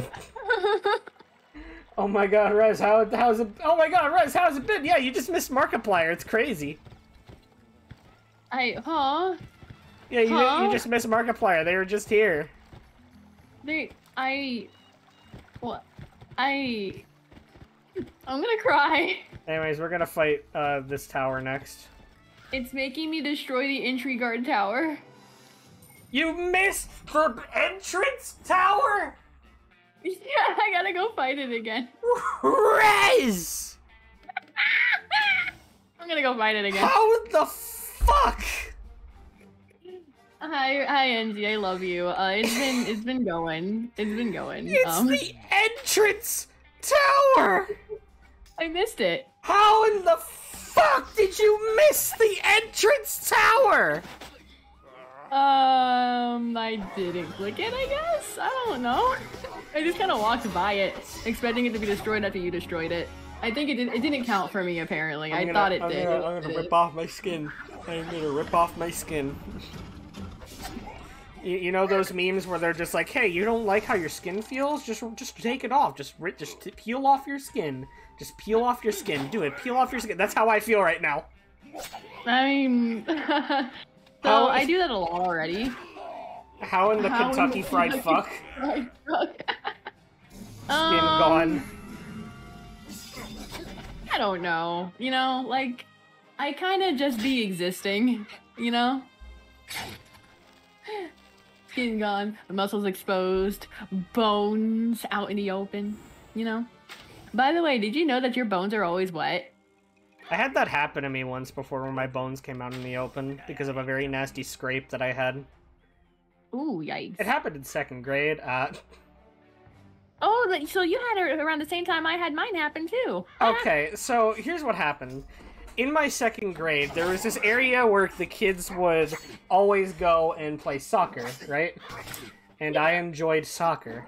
Oh my god, Rez, how how's it? Oh my god, Rez, how's it been? Yeah, you just missed Markiplier. It's crazy. I huh? Yeah, you, Huh? you just missed Markiplier. They were just here. They I what I I'm gonna cry. Anyways, we're gonna fight uh, this tower next. It's making me destroy the entry guard tower. You missed the entrance tower. Yeah, I gotta go fight it again. Rez, I'm gonna go fight it again. how the fuck? Hi, hi, Angie. I love you. Uh, it's been it's been going. It's been going. It's um, the entrance tower. I missed it. How in the fuck did you miss the entrance tower? Um, I didn't click it. I guess I don't know. I just kind of walked by it, expecting it to be destroyed after you destroyed it. I think it did. It didn't count for me. Apparently, I I'm thought gonna- it I'm did. Gonna, I'm gonna rip off my skin. I'm gonna rip off my skin. You, you know those memes where they're just like, "Hey, you don't like how your skin feels? Just just take it off. Just just peel off your skin. Just peel off your skin. Do it. Peel off your skin." That's how I feel right now. I mean, so How- I do that a lot already. How in the How in Kentucky the Fried Kentucky Fuck? Fried Fuck. Skin Um, gone. I don't know. You know, like I kind of just be existing. You know. Skin gone, the muscles exposed, bones out in the open. You know. By the way, did you know that your bones are always wet? I had that happen to me once before when my bones came out in the open because of a very nasty scrape that I had. Ooh, yikes. It happened in second grade. Uh, Oh, so you had it around the same time I had mine happen too. Okay, so here's what happened. In my second grade, there was this area where the kids would always go and play soccer, right? And I enjoyed soccer.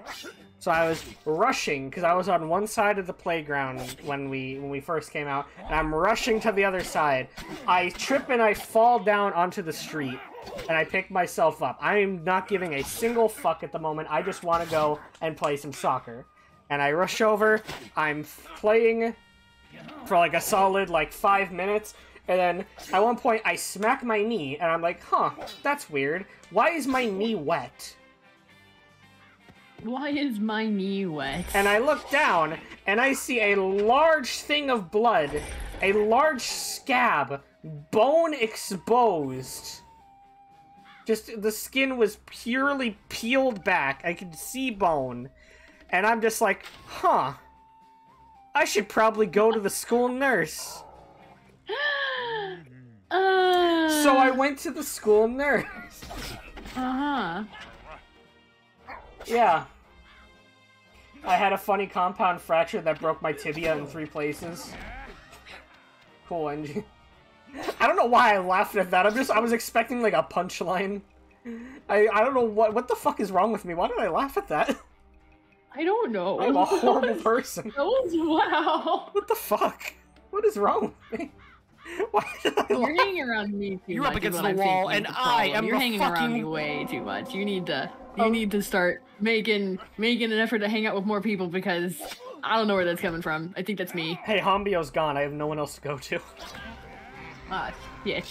So I was rushing because I was on one side of the playground when we when we first came out, and I'm rushing to the other side. I trip and I fall down onto the street, and I pick myself up. I am not giving a single fuck at the moment. I just want to go and play some soccer. and I rush over. I'm playing for like a solid like five minutes, and then at one point I smack my knee, and I'm like, huh, that's weird. Why is my knee wet? Why is my knee wet? And I look down, and I see a large thing of blood, a large scab, bone exposed. Just the skin was purely peeled back. I could see bone. And I'm just like, huh. I should probably go to the school nurse. uh, So I went to the school nurse. Uh huh. Yeah. I had a funny compound fracture that broke my tibia in three places. Cool, NG. I don't know why I laughed at that. I'm just I was expecting like a punchline. I I don't know what what the fuck is wrong with me. Why did I laugh at that? I don't know. I'm a horrible person. That was wow. What the fuck? What is wrong with me? Why did I You're laugh? hanging around me too You're much. up against is the what I'm wall, and the I am You're the hanging around fucking- me way too much. You need to. You Oh. need to start making making an effort to hang out with more people because I don't know where that's coming from. I think that's me. Hey, Hombio's gone. I have no one else to go to. Ah, yeah.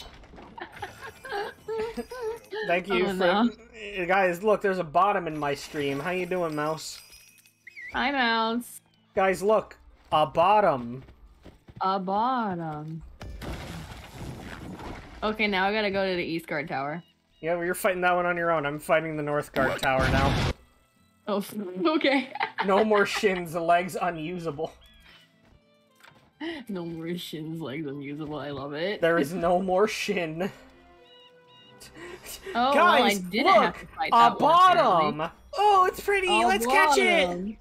Thank you Oh, for no. Guys. Look, there's a bottom in my stream. How you doing, Mouse? Hi, mouse. Guys, look, a bottom. A bottom. Okay, now I gotta go to the East Guard Tower. Yeah, well, you're fighting that one on your own. I'm fighting the North Guard Tower now. Oh, okay. No more shins. Legs unusable. no more shins legs unusable. I love it. There is no more shin. Oh, Guys, well, I didn't look, have to fight a that one, apparently. bottom. Oh, it's pretty. A Let's catch it.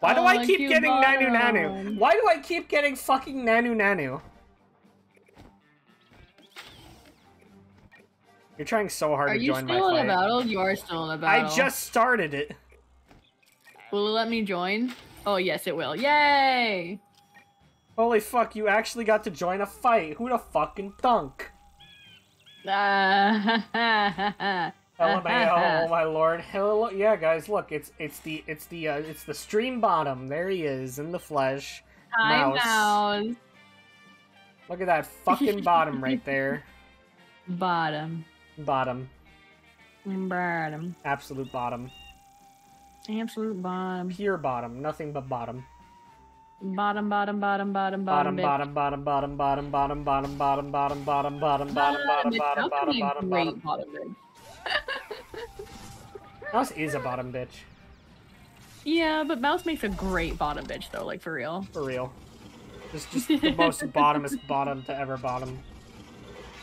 Why do Oh, I keep you getting Nanu. Nanu? Why do I keep getting fucking Nanu Nanu? You're trying so hard Are to you join my still in a battle? You are still in a battle. I just started it. Will it let me join? Oh, yes, it will. Yay! Holy fuck, you actually got to join a fight. Who the fucking thunk? Ah, Oh my, oh my lord. Hello, yeah, guys, look, it's it's the it's the uh, it's the stream bottom. There he is in the flesh. Hi, Mouse. mouse. Look at that fucking bottom right there. Bottom. Bottom, Bottom. absolute bottom, Absolute bottom. pure bottom, nothing but bottom. Bottom, bottom, bottom, bottom, Bottom, bottom, bitch. bottom, bottom, bottom, bottom, bottom, bottom, bottom, bottom, bottom, bottom, bottom, bottom, bitch. bottom, How can bottom, you bottom, great bottom. bottom bitch? Mouse is a bottom bitch, Yeah, but Mouse makes a great bottom bitch though, like for real. for real. Just, just the most bottomest bottom to ever bottom.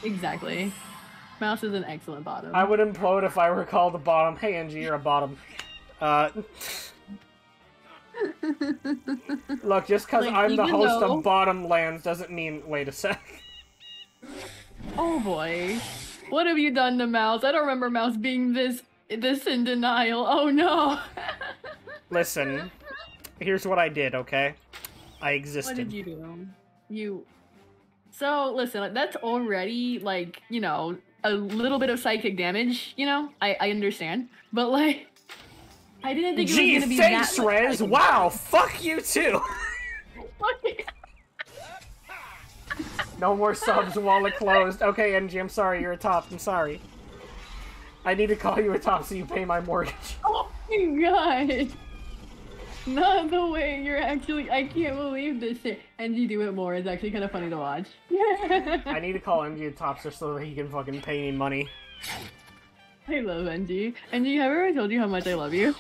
Exactly. Mouse is an excellent bottom. I would implode if I were called a bottom. Hey, Angie, you're a bottom. Uh, look, just because Like, I'm the host though- of Bottom Lands doesn't mean. Wait a sec. Oh boy. What have you done to Mouse? I don't remember Mouse being this this in denial. Oh no. Listen, here's what I did. Okay, I existed. what did you do? You So listen, that's already like, you know, a little bit of psychic damage, you know? I, I understand. But like I didn't think it Gee, was gonna be thanks, that Rez. Wow, fuck you too. No more subs while it closed. Okay, NG, I'm sorry. You're a top. I'm sorry. I need to call you a top so you pay my mortgage. Oh my god. Not the way you're actually I can't believe this shit. You do it more, it's actually kinda funny to watch. I need to call NG a top so that he can fucking pay me money. I love NG. NG, have I ever told you how much I love you?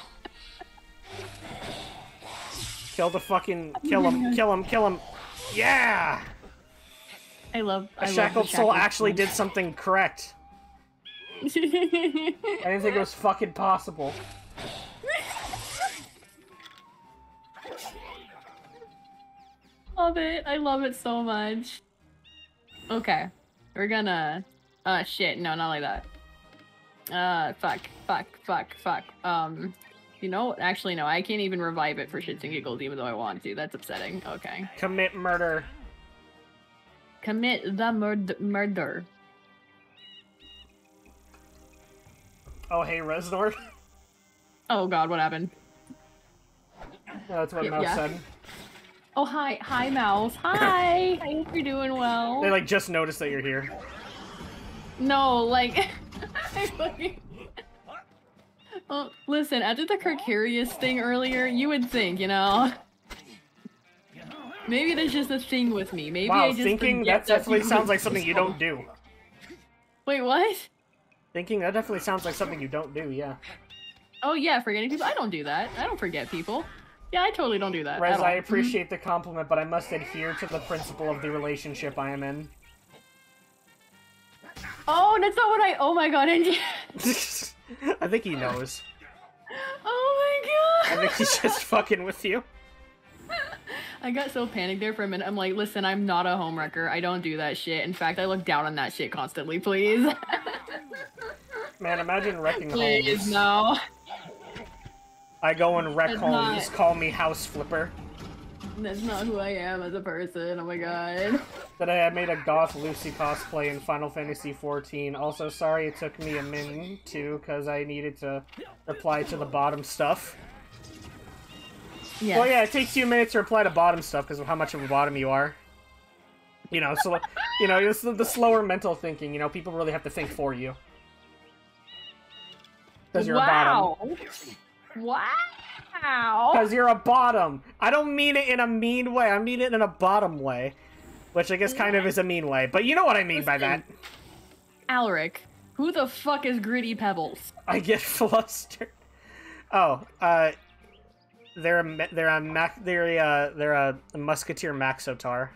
Kill the fucking. Kill him. Kill him. Kill him. Yeah! I love I A love shackled the soul actually did something correct. I didn't think it was fucking possible. love it. I love it so much. Okay. We're gonna uh shit, no, not like that. Uh fuck, fuck, fuck, fuck. Um you know, actually no, I can't even revive it for shits and giggles even though I want to. That's upsetting. Okay. Commit murder. Commit the murd- murder. Oh, hey, Reznor. Oh god, what happened? that's what Yeah, Mouse yeah. said. Oh hi, hi Mouse. Hi. I hope you're doing well. They like just noticed that you're here. No, like I fucking. Oh, listen, after the Carcarius thing earlier, you would think, you know. Maybe there's just a thing with me. Maybe wow, I just thinking that definitely sounds like something you don't do. Wait, what? Thinking that definitely sounds like something you don't do. Yeah. Oh yeah, forgetting people. I don't do that. I don't forget people. Yeah, I totally don't do that. Rez. I appreciate the compliment, but I must adhere to the principle of the relationship I am in. Oh, that's not what I. Oh my god, Angie. I think he knows. Oh my god. I think he's just fucking with you. I got so panicked there for a minute. I'm like, listen, I'm not a homewrecker. I don't do that shit. In fact, I look down on that shit constantly. Please, Man, imagine wrecking please, homes. no. I go and wreck That's homes. not- Call me house flipper. That's not who I am as a person. Oh my god. Today I made a goth Lucy cosplay in Final Fantasy XIV. Also, sorry it took me a min too, because I needed to reply to the bottom stuff. Yeah. Well, yeah, it takes you a minute to reply to bottom stuff because of how much of a bottom you are. You know, so you know, it's the, the slower mental thinking. You know, people really have to think for you because you're a bottom. Wow. Wow. Because you're a bottom. I don't mean it in a mean way. I mean it in a bottom way, which I guess kind of is a mean way. But you know what I mean by that. Alric, who the fuck is Gritty Pebbles? I get flustered. Oh, uh, they're a they're a mac they're a they're a musketeer Maxotar.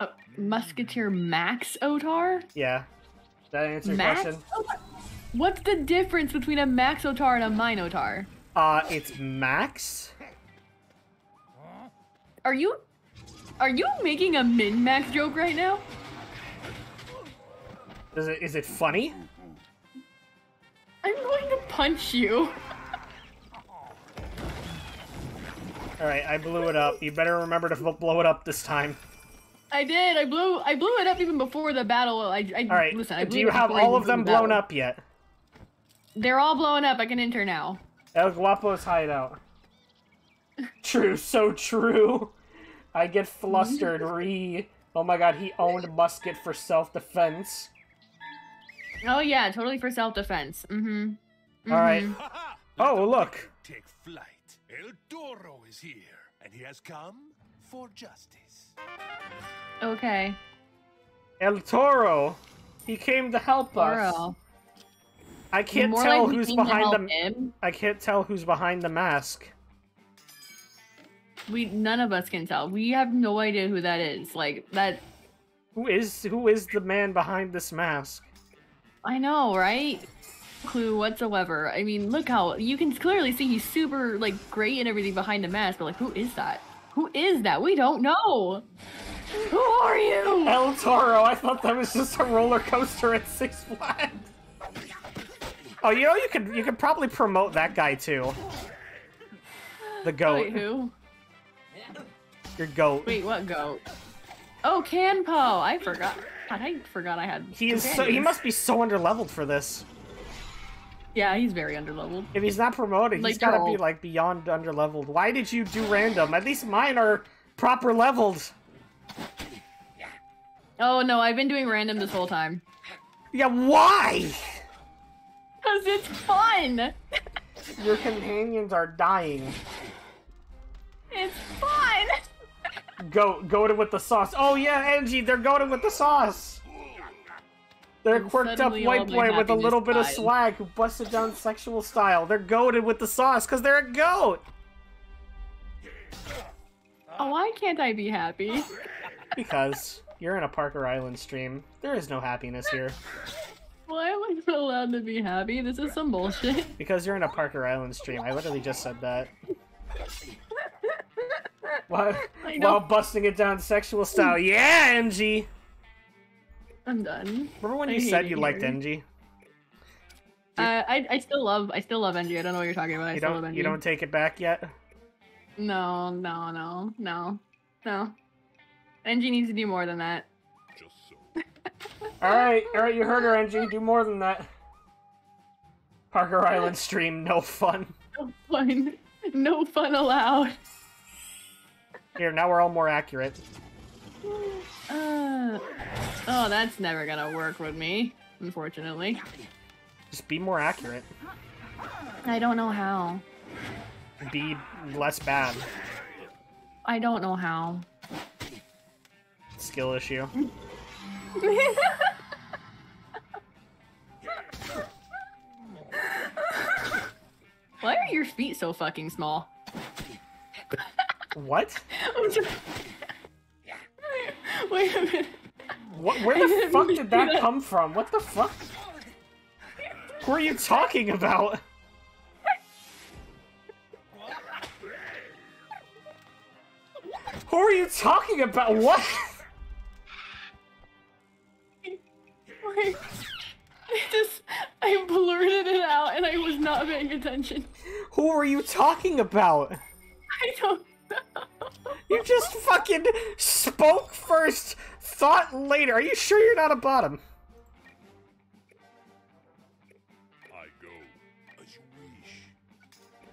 Uh, Musketeer Max Otar? Yeah, that answer your Max? question. Otar? What's the difference between a Max Otar and a Minotaur? Uh, it's Max. Are you are you making a min max joke right now? Is it is it funny? I'm going to punch you. All right, I blew it up. You better remember to blow it up this time. I did. I blew. I blew it up even before the battle. I. I All right. Listen. I Do blew you it have all of them the blown up yet? They're all blown up. I can enter now. El Guapo's hideout. True, so true. I get flustered. Re. Oh my god, he owned a musket for self-defense. Oh yeah, totally for self defense. Mm-hmm. All right. Oh look. Take flight. El Toro is here, and he has come for justice. Okay. El Toro. He came to help us. I can't More tell like who's behind the. him. I can't tell who's behind the mask. We none of us can tell. We have no idea who that is. Like that. Who is who is the man behind this mask? I know, right? Clue whatsoever. I mean, look how you can clearly see he's super like great and everything behind the mask, but like, who is that? Who is that? We don't know. Who are you? El Toro. I thought that was just a roller coaster at Six Flags. Oh, you know you could you could probably promote that guy too. The goat. Wait, who? Your goat. Wait, what goat? Oh, Kan Po. I forgot. God, I forgot I had. He is so he must be so underleveled for this. Yeah, he's very underleveled. If he's not promoted, he's gotta be like beyond underleveled. Why did you do random? At least mine are proper leveled. Oh no, I've been doing random this whole time. Yeah, why? Cause it's fun. Your companions are dying. It's fun. Go goaded with the sauce. Oh yeah, Angie, they're going with the sauce. They're And quirked up oh white boy with a little bit of swag who busted down sexual style. They're goaded with the sauce because they're a goat. Oh, why can't I be happy? Because you're in a Parker Ryland stream. There is no happiness here. Why am I not allowed to be happy? This is some bullshit. Because you're in a Parker Ryland stream. I literally just said that. While, while busting it down sexual style. Yeah, Angie! I'm done. Remember when I you said you liked here. Uh, I I still love I still love NG. I don't know what you're talking about. I You still love don't NG. you don't take it back yet? No, no, no, no, no. NG needs to do more than that. Just so. Alright, alright, you heard her, Angie. Do more than that. Parker Ryland stream, no fun. No fun. No fun allowed. Here, now we're all more accurate. Uh, oh, that's never gonna work with me, unfortunately. Just be more accurate. I don't know how. Be less bad. I don't know how. Skill issue. Why are your feet so fucking small? What? Wait a minute. What? Where the fuck did that come from? What the fuck? Who are you talking about? Who are you talking about? What? Wait. I just I blurted it out and I was not paying attention. Who are you talking about? I don't. You just fucking spoke first, thought later. Are you sure you're not a bottom? I go as you wish.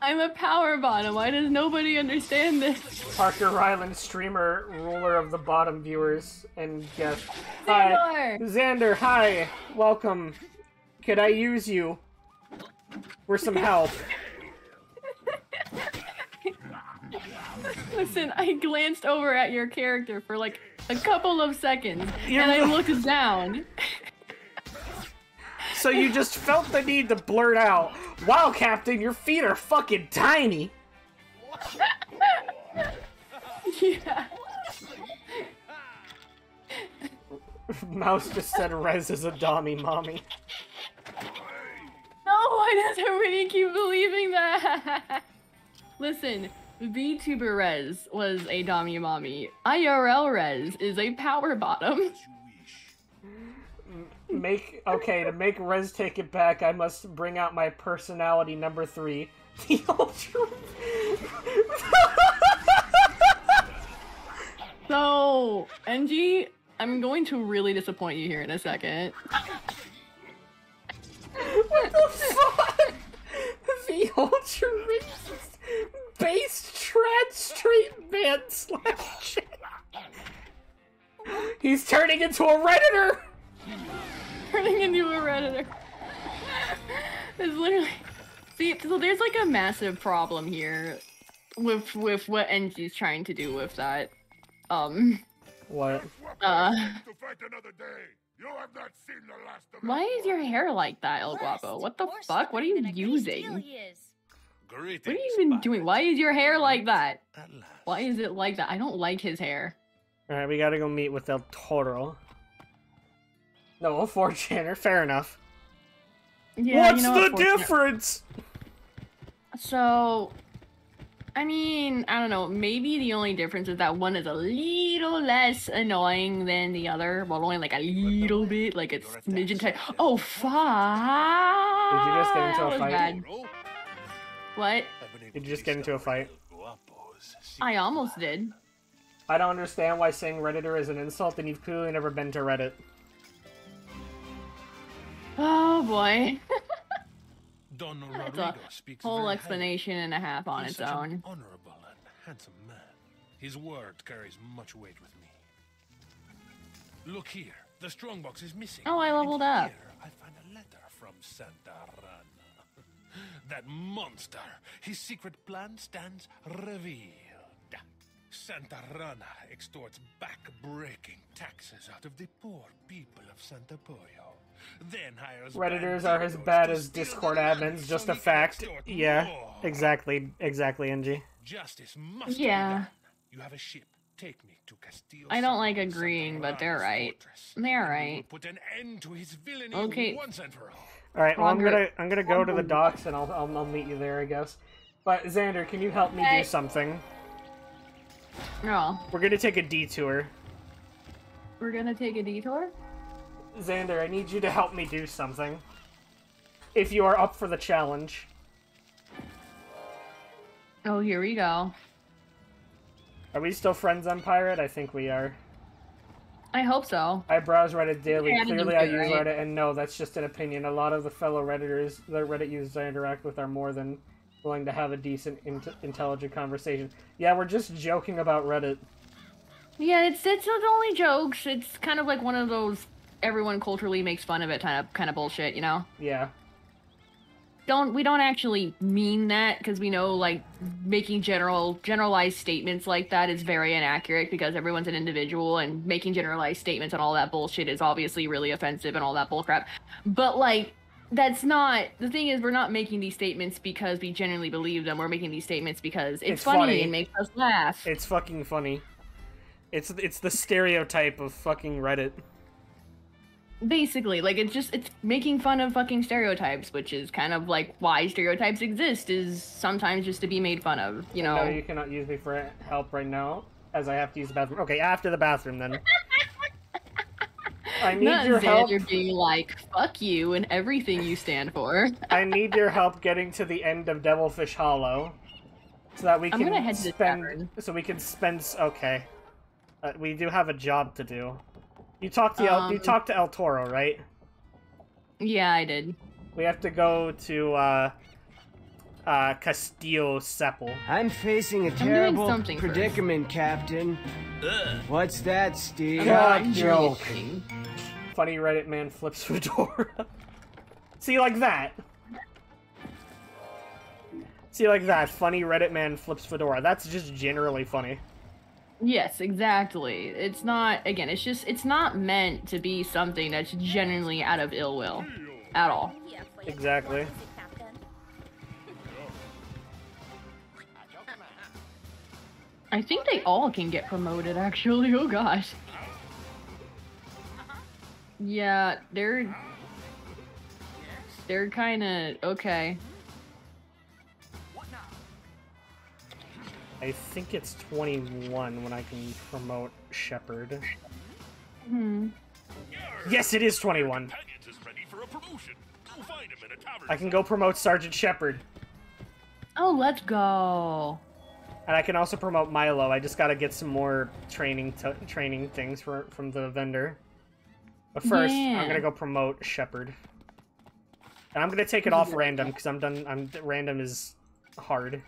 I'm a power bottom. Why does nobody understand this? Parker Ryland, streamer, ruler of the bottom viewers, and guest. Hi, Xander. Hi, welcome. Could I use you for some help? Listen, I glanced over at your character for like a couple of seconds You're and I looked down. So you just felt the need to blurt out, "Wow, Captain, your feet are fucking tiny." yeah. Mouse just said Rez is a dommy mommy. No, why does everybody keep believing that? Listen, VTuber Rez was a Dami Mommy. IRL Rez is a power bottom. As you wish. Make okay to make Rez take it back. I must bring out my personality number three, the ultra. So, NG, I'm going to really disappoint you here in a second. what the fuck? The ultra racist, based trad straight man slash. chick. He's turning into a redditor. Turning into a redditor. it's literally. See, so there's like a massive problem here with with what NG's trying to do with that. Um. What? Uh. To fight another day. You have not seen the last of Why is your hair like that, El Guapo? What the fuck? What are you using? Greetings, What are you even Spy. doing? Why is your hair like that? Why is it like that? I don't like his hair. All right, we gotta go meet with El Toro. No, a 4chaner. Fair enough. Yeah, What's you know the difference? So, I mean, I don't know. Maybe the only difference is that one is a little less annoying than the other. Well, only like a little bit, like it's smidgen type. Oh, fuck! Did you just get into a fight? bad. What? I've been able Did you just get into a fight? I almost did. I don't understand why saying Redditor is an insult, and you've clearly never been to Reddit. Oh boy. Don That's Rodrigo a speaks whole very highly. explanation and a half on He's its such an own. honorable and handsome man. His word carries much weight with me. Look here, the strongbox is missing. Oh, I And leveled up. Here I find a letter from Santa Rana. That monster. His secret plan stands revealed. Santa Rana extorts back-breaking taxes out of the poor people of Santa Pollo. Then hires Redditors are as bad as Discord admins, so just a fact. Yeah, more. exactly, exactly, NG. Justice must Yeah. be done. You have a ship. Take me to Castillo. I don't like Santa agreeing, but they're right. fortress, They're and we right. will Put an end to his villainy Okay. once and for all. All right, well, I'm gonna I'm gonna go to the docks, and I'll I'll, I'll meet you there, I guess. But Xander, can you help me do something? No, We're gonna take a detour. we're gonna take a detour. Xander, I need you to help me do something. If you are up for the challenge. Oh, here we go. Are we still friends on Pirate? I think we are. I hope so. I browse Reddit daily. Yeah, Clearly, I use right? Reddit, and no, that's just an opinion. A lot of the fellow Redditors, the Reddit users I interact with, are more than willing to have a decent, int- intelligent conversation. Yeah, we're just joking about Reddit. Yeah, it's it's not only jokes. It's kind of like one of those everyone culturally makes fun of it kind of kind of bullshit, you know. Yeah. Don't we don't actually mean that because we know like making general generalized statements like that is very inaccurate because everyone's an individual and making generalized statements and all that bullshit is obviously really offensive and all that bullcrap. But like that's not the thing is we're not making these statements because we genuinely believe them. We're making these statements because it's, It's funny, funny. and makes us laugh. It's fucking funny. It's it's the stereotype of fucking Reddit. Basically like it's just it's making fun of fucking stereotypes which is kind of like why stereotypes exist is sometimes just to be made fun of you know No, you cannot use me for help right now, as I have to use the bathroom. Okay, after the bathroom then. I need not your help. Xander being like fuck you and everything you stand for I need your help getting to the end of Devilfish Hollow, so that we I'm can gonna head to the spend. So we can spend. Okay, uh, we do have a job to do. You talked to El, you Um, talked to El Toro, right? yeah i did We have to go to uh, uh, Castillo Sepul. I'm facing a doing terrible something first. predicament, Captain. What's that, Steve? I'm God, joke. joking. Funny Reddit man flips fedora. See, like that. See, like that. Funny Reddit man flips fedora. That's just generally funny. Yes exactly it's not again it's just it's not meant to be something that's genuinely out of ill will at all Here for your Exactly. What is it, Captain? i think they all can get promoted actually oh gosh yeah they're they're kind of okay I think it's 21 when I can promote Shepard. hmm Yes, it is 21. Is ready for a promotion. Go find him in a tavern. I can go promote Sergeant Shepard. Oh, let's go. And I can also promote Milo. I just gotta get some more training t- training things for, from the vendor. But first, Yeah. I'm gonna go promote Shepard. And I'm gonna take it off random because I'm done. I'm random is hard.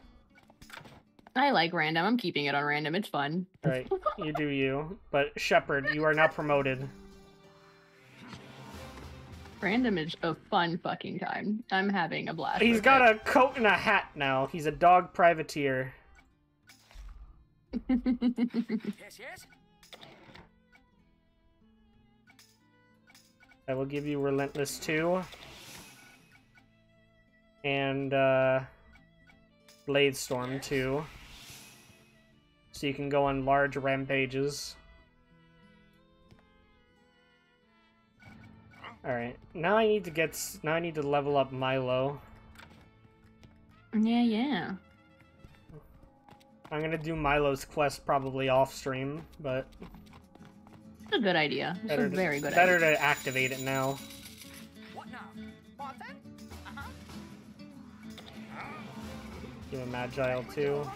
I like random. I'm keeping it on random. It's fun. All right, you do you. But Shepard, you are now promoted. Random is a fun fucking time. I'm having a blast. He's got it. a coat and a hat now. He's a dog privateer. Yes, yes. I will give you Relentless 2. And, uh, Blade Storm 2. So you can go on large rampages. Alright, now I need to get, now I need to level up Milo. Yeah, yeah. I'm gonna do Milo's quest probably off stream, but It's a good idea. It's better, a to, very good better idea. to activate it now. What now? What then? Uh-huh. Do a Magile too.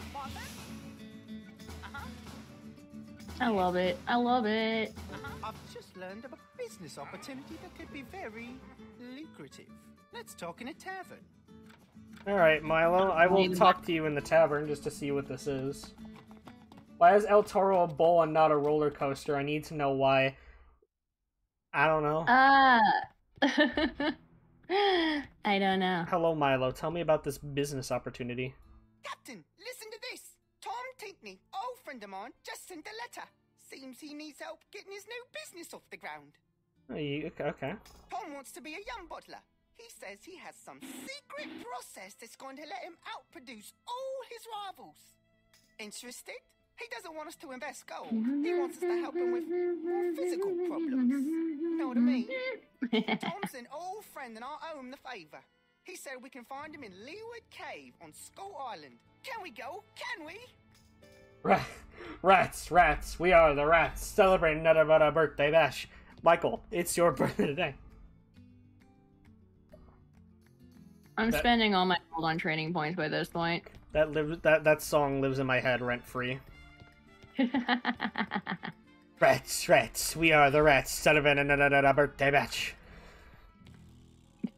I love it. I love it. I've just learned of a business opportunity that could be very lucrative. Let's talk in a tavern. Alright, Milo, I will talk to you in the tavern just to see what this is. Why is El Toro a bowl and not a roller coaster? I need to know why. I don't know. Ah. I don't know. Hello, Milo. Tell me about this business opportunity. Captain, listen to this. Tom Tinkney, old oh, friend of mine, just sent a letter. Seems he needs help getting his new business off the ground. Oh, you- okay, okay. Tom wants to be a young bottler. He says he has some secret process that's going to let him outproduce all his rivals. Interested? He doesn't want us to invest gold. He wants us to help him with more physical problems. Know what I mean? Tom's an old friend and I owe him the favour. He said we can find him in Leeward Cave on Skull Island. Can we go? Can we? Ra- Rats, rats. We are the rats. Celebrating another about birthday bash. Michael, it's your birthday today. I'm That- spending all my gold on training points by this point. That lives. That that song lives in my head rent free. Rats, rats. We are the rats. Celebrating another birthday bash.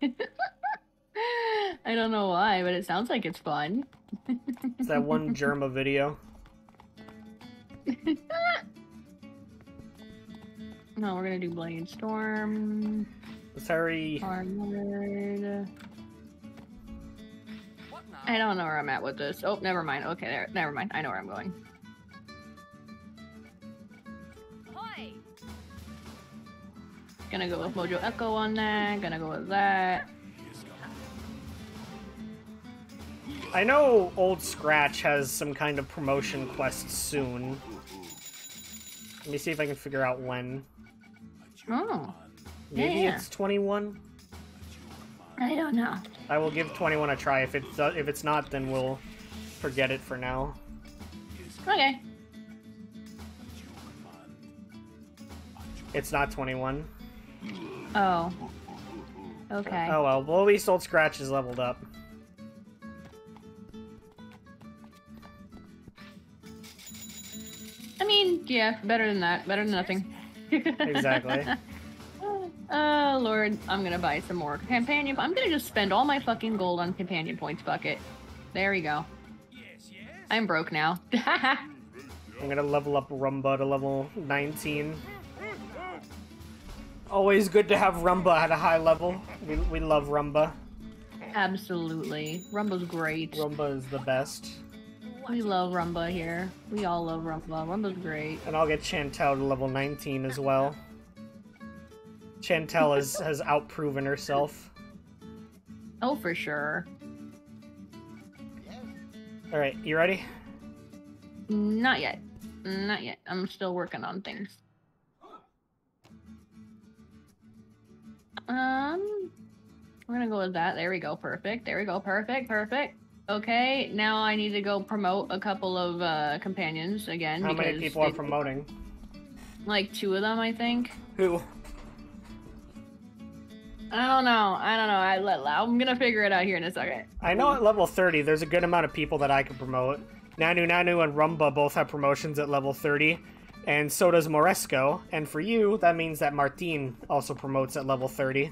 I don't know why, but it sounds like it's fun. It's that one Germa video. No, we're gonna do Blade Storm. Let's hurry. Armored. I don't know where I'm at with this. Oh, never mind. Okay, there. Never mind. I know where I'm going. Ahoy! Gonna go with Mojo Echo on that. Gonna go with that. I know Old Scratch has some kind of promotion quest soon. Let me see if I can figure out when. Oh, Maybe Yeah. it's 21? I don't know. I will give 21 a try. If it's if it's not, then we'll forget it for now. Okay. It's not 21. Oh. Okay. Oh well. Well, at least Old Scratch is leveled up. Yeah, better than that. Better than nothing. Exactly. Oh lord, I'm gonna buy some more companion. I'm gonna just spend all my fucking gold on companion points. bucket. There we go. I'm broke now. I'm gonna level up Rumba to level 19. Always good to have Rumba at a high level. We, we love Rumba. Absolutely. Rumba's great. Rumba is the best. We love Rumba here. We all love Rumba. Rumba's great. And I'll get Chantel to level 19 as well. Chantel has, has outproven herself. Oh, for sure. Alright, you ready? Not yet. Not yet. I'm still working on things. Um, we're gonna go with that. There we go. Perfect. There we go. Perfect. Perfect. Okay, now I need to go promote a couple of uh, companions again. How many people are promoting? Like two of them, I think. Who? I don't know. I don't know. I let. I'm gonna figure it out here in a second. I know at level 30, there's a good amount of people that I can promote. Nanu Nanu and Rumba both have promotions at level 30, and so does Moresco. And for you, that means that Martin also promotes at level 30.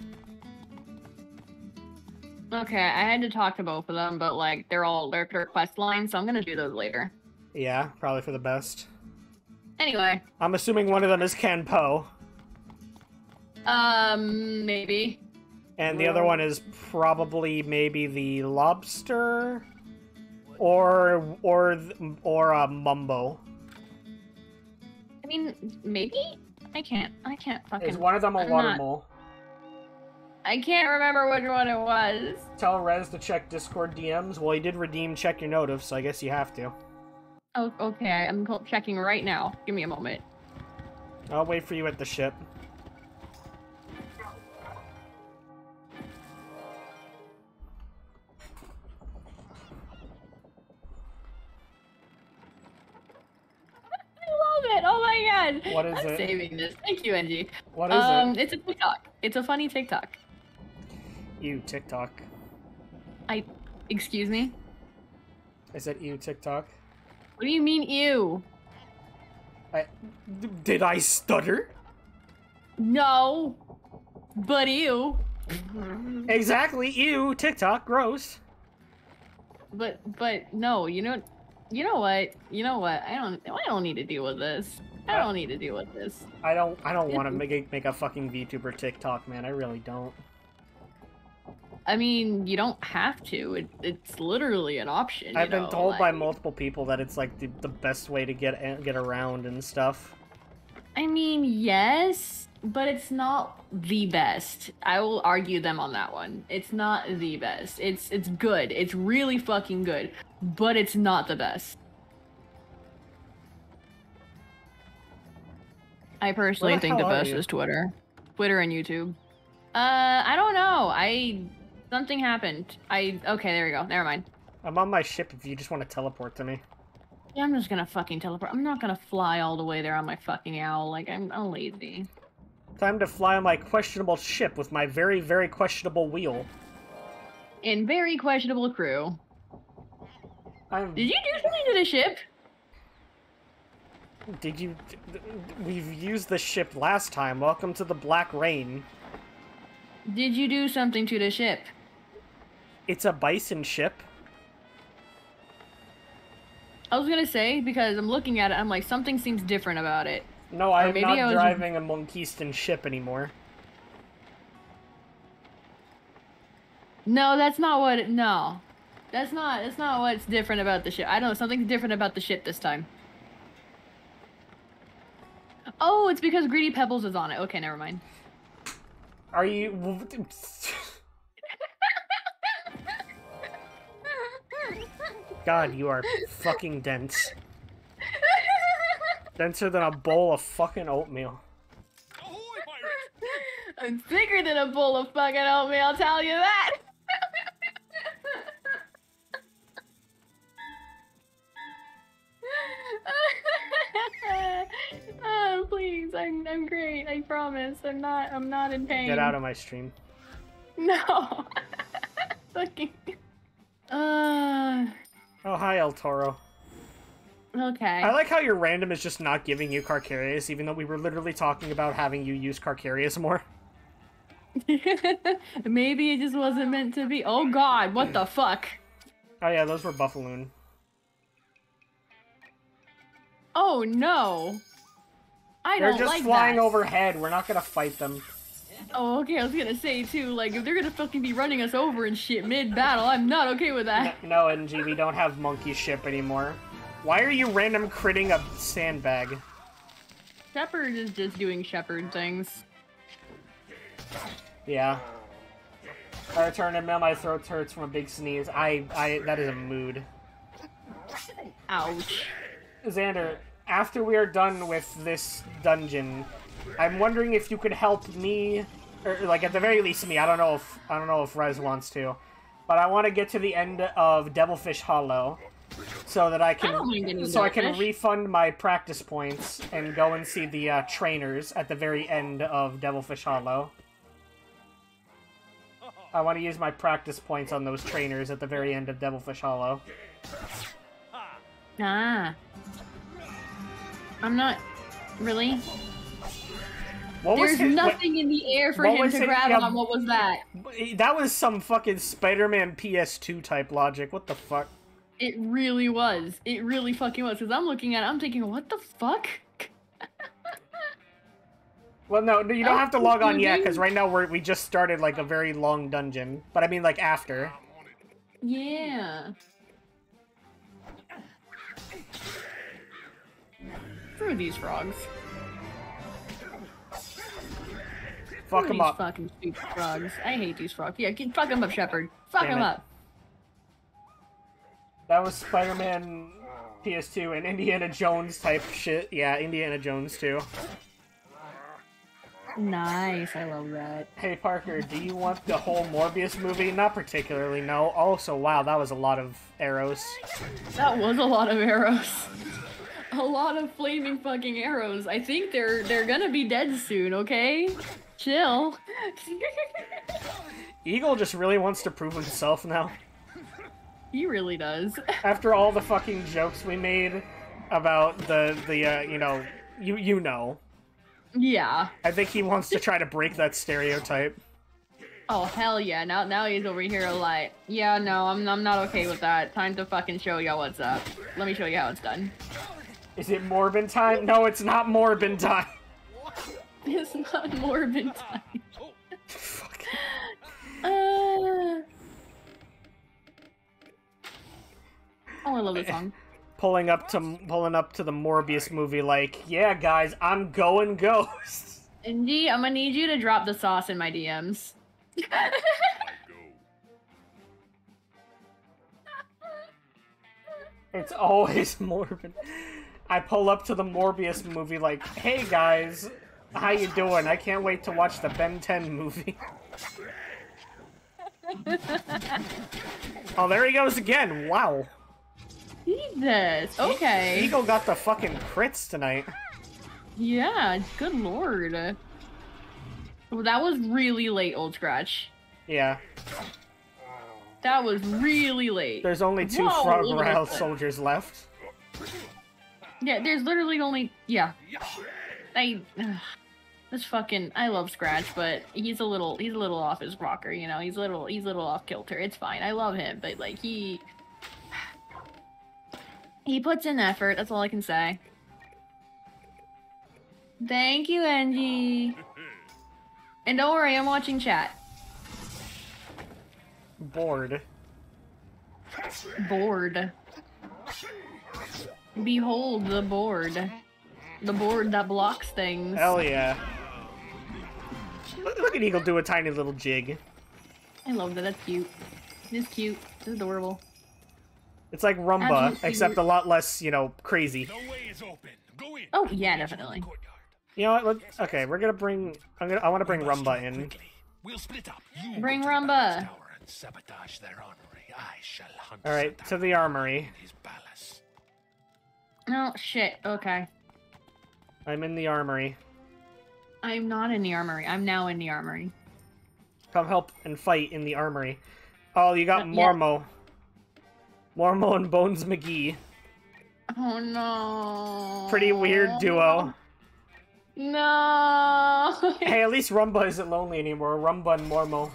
Okay, I had to talk to both of them, but like they're all they're, they're quest lines, so I'm gonna do those later. Yeah, probably for the best. Anyway, I'm assuming one of them is Ken Po, um, maybe. and the other one is probably maybe the Lobster, or or th- or a Mumbo. I mean, maybe I can't. I can't fucking. Is one of them a I'm water not- mole? I can't remember which one it was. Tell Rez to check Discord DMs. Well, he did redeem check your notif, so I guess you have to. Oh, okay. I'm checking right now. Give me a moment. I'll wait for you at the ship. I love it. Oh my god. What is I'm it? saving this. Thank you, Angie. What is um, it? it's a TikTok. It's a funny TikTok. You TikTok. I. Excuse me. I said you TikTok. What do you mean, ew? I did I stutter? No. But ew. Exactly. You TikTok. Gross. But but no. You know. You know what? You know what? I don't. I don't need to deal with this. I uh, don't need to deal with this. I don't. I don't want to make a, make a fucking VTuber TikTok, man. I really don't. I mean, you don't have to. It, it's literally an option. I've been know, told by multiple people that it's like the, the best way to get get around and stuff. I mean, yes, but it's not the best. I will argue them on that one. It's not the best. It's it's good. It's really fucking good, but it's not the best. I personally the think the best is Twitter, Twitter and YouTube. Uh, I don't know. I something happened. I okay. There we go. Never mind. I'm on my ship. If you just want to teleport to me. Yeah, I'm just gonna fucking teleport. I'm not gonna fly all the way there on my fucking owl. Like I'm, I'm lazy. Time to fly on my questionable ship with my very very questionable wheel. And very questionable crew. I'm. Did you do something to the ship? Did you? We've used the ship last time. Welcome to the Black Rain. Did you do something to the ship? It's a bison ship. I was gonna say because I'm looking at it, I'm like something seems different about it. No, I'm not I was- driving a Monquistan ship anymore. No, that's not what. It, no, that's not. That's not what's different about the ship. I don't know. Something's different about the ship this time. Oh, it's because Greedy Pebbles is on it. Okay, never mind. Are you? God, you are fucking dense. Denser than a bowl of fucking oatmeal. I'm bigger than a bowl of fucking oatmeal. I'll tell you that. oh, please, I'm I'm great. I promise. I'm not. I'm not in pain. Get out of my stream. No. Fucking. Uh. Oh, hi, El Toro. Okay. I like how your random is just not giving you Carcarius, even though we were literally talking about having you use Carcarius more. Maybe it just wasn't meant to be. Oh God! What the fuck? Oh yeah, those were Buffaloon. Oh no! I They're don't like that. They're just flying overhead. We're not gonna fight them. Oh, okay. I was gonna say too. Like, if they're gonna fucking be running us over and shit mid battle, I'm not okay with that. No, NG, we don't have monkey ship anymore. Why are you random critting a sandbag? Shepard is just doing Shepard things. Yeah. I return and my throat hurts from a big sneeze. I, I, that is a mood. Ouch. Xander, after we are done with this dungeon, I'm wondering if you could help me, or like at the very least me. I don't know if I don't know if Rez wants to, but I want to get to the end of Devilfish Hollow, so that I can getting so I can refund my practice points and go and see the uh, trainers at the very end of Devilfish Hollow. I want to use my practice points on those trainers at the very end of Devilfish Hollow. Ah. I'm not really. What was There's his- nothing in the air for him to it- grab yeah, on. What was that? That was some fucking Spider-Man PS2 type logic. What the fuck? It really was. It really fucking was. Because I'm looking at it, I'm thinking, what the fuck? Well, no, no, you don't Oh, have to oh, log on yet because right now we're we just started like a very long dungeon. But I mean, like after. Yeah. Screw these frogs. Fuck Screw them up. fucking stupid frogs. I hate these frogs. Yeah, get, fuck them up, Shepard. Fuck Damn them it. up. That was Spider-Man PS2 and Indiana Jones type shit. Yeah, Indiana Jones too. Nice. I love that. Hey Parker, do you want the whole Morbius movie? Not particularly. No. Also, wow, that was a lot of arrows. That was a lot of arrows. A lot of flaming fucking arrows. I think they're they're gonna be dead soon. Okay, chill. Eagle just really wants to prove himself now. he really does. After all the fucking jokes we made about the the uh, you know you you know. Yeah. I think he wants to try to break that stereotype. Oh hell yeah! Now now he's over here like, yeah, no, I'm I'm not okay with that. Time to fucking show y'all what's up. Let me show you how it's done. Is it Morbin time? No, it's not Morbin time. It's not Morbin time. uh... Oh, I love this song. Pulling up to pulling up to the Morbius movie, like, yeah, guys, I'm going ghost. Indy, I'm gonna need you to drop the sauce in my DMs. It's always Morbin. I pull up to the Morbius movie, like, hey guys, how you doing? I can't wait to watch the Ben 10 movie. oh, there he goes again. Wow. Jesus. Okay. Eagle got the fucking crits tonight. Yeah. Good lord. Well, that was really late, Old Scratch. Yeah. That was really late. There's only two Whoa, Frog look at Morale this. soldiers left. Yeah, there's literally only yeah. I ugh. This fucking I love Scratch, but he's a little he's a little off his rocker, you know. He's a little he's a little off kilter. It's fine. I love him, but like he he puts in effort. That's all I can say. Thank you, Angie. And don't worry, I'm watching chat. Bored. Board. Behold the board. The board that blocks things. Hell yeah. Look, look at Eagle do a tiny little jig. I love that. That's cute. It's cute. It's adorable. It's like Rumba, Absolutely. except a lot less, you know, crazy. Oh yeah, definitely. You know what? Let, okay, we're gonna bring. I'm gonna. I want to bring Rumba in. We'll split up. You Bring go to the Rumba. sabotage their armory. I shall hunt All right, to the armory. his palace. Oh shit. Okay. I'm in the armory. I'm not in the armory. I'm now in the armory. Come help and fight in the armory. Oh, you got Uh, yeah. Mormo. Mormo and Bones McGee. Oh no. Pretty weird duo. No. hey, at least Rumba isn't lonely anymore. Rumba and Mormo.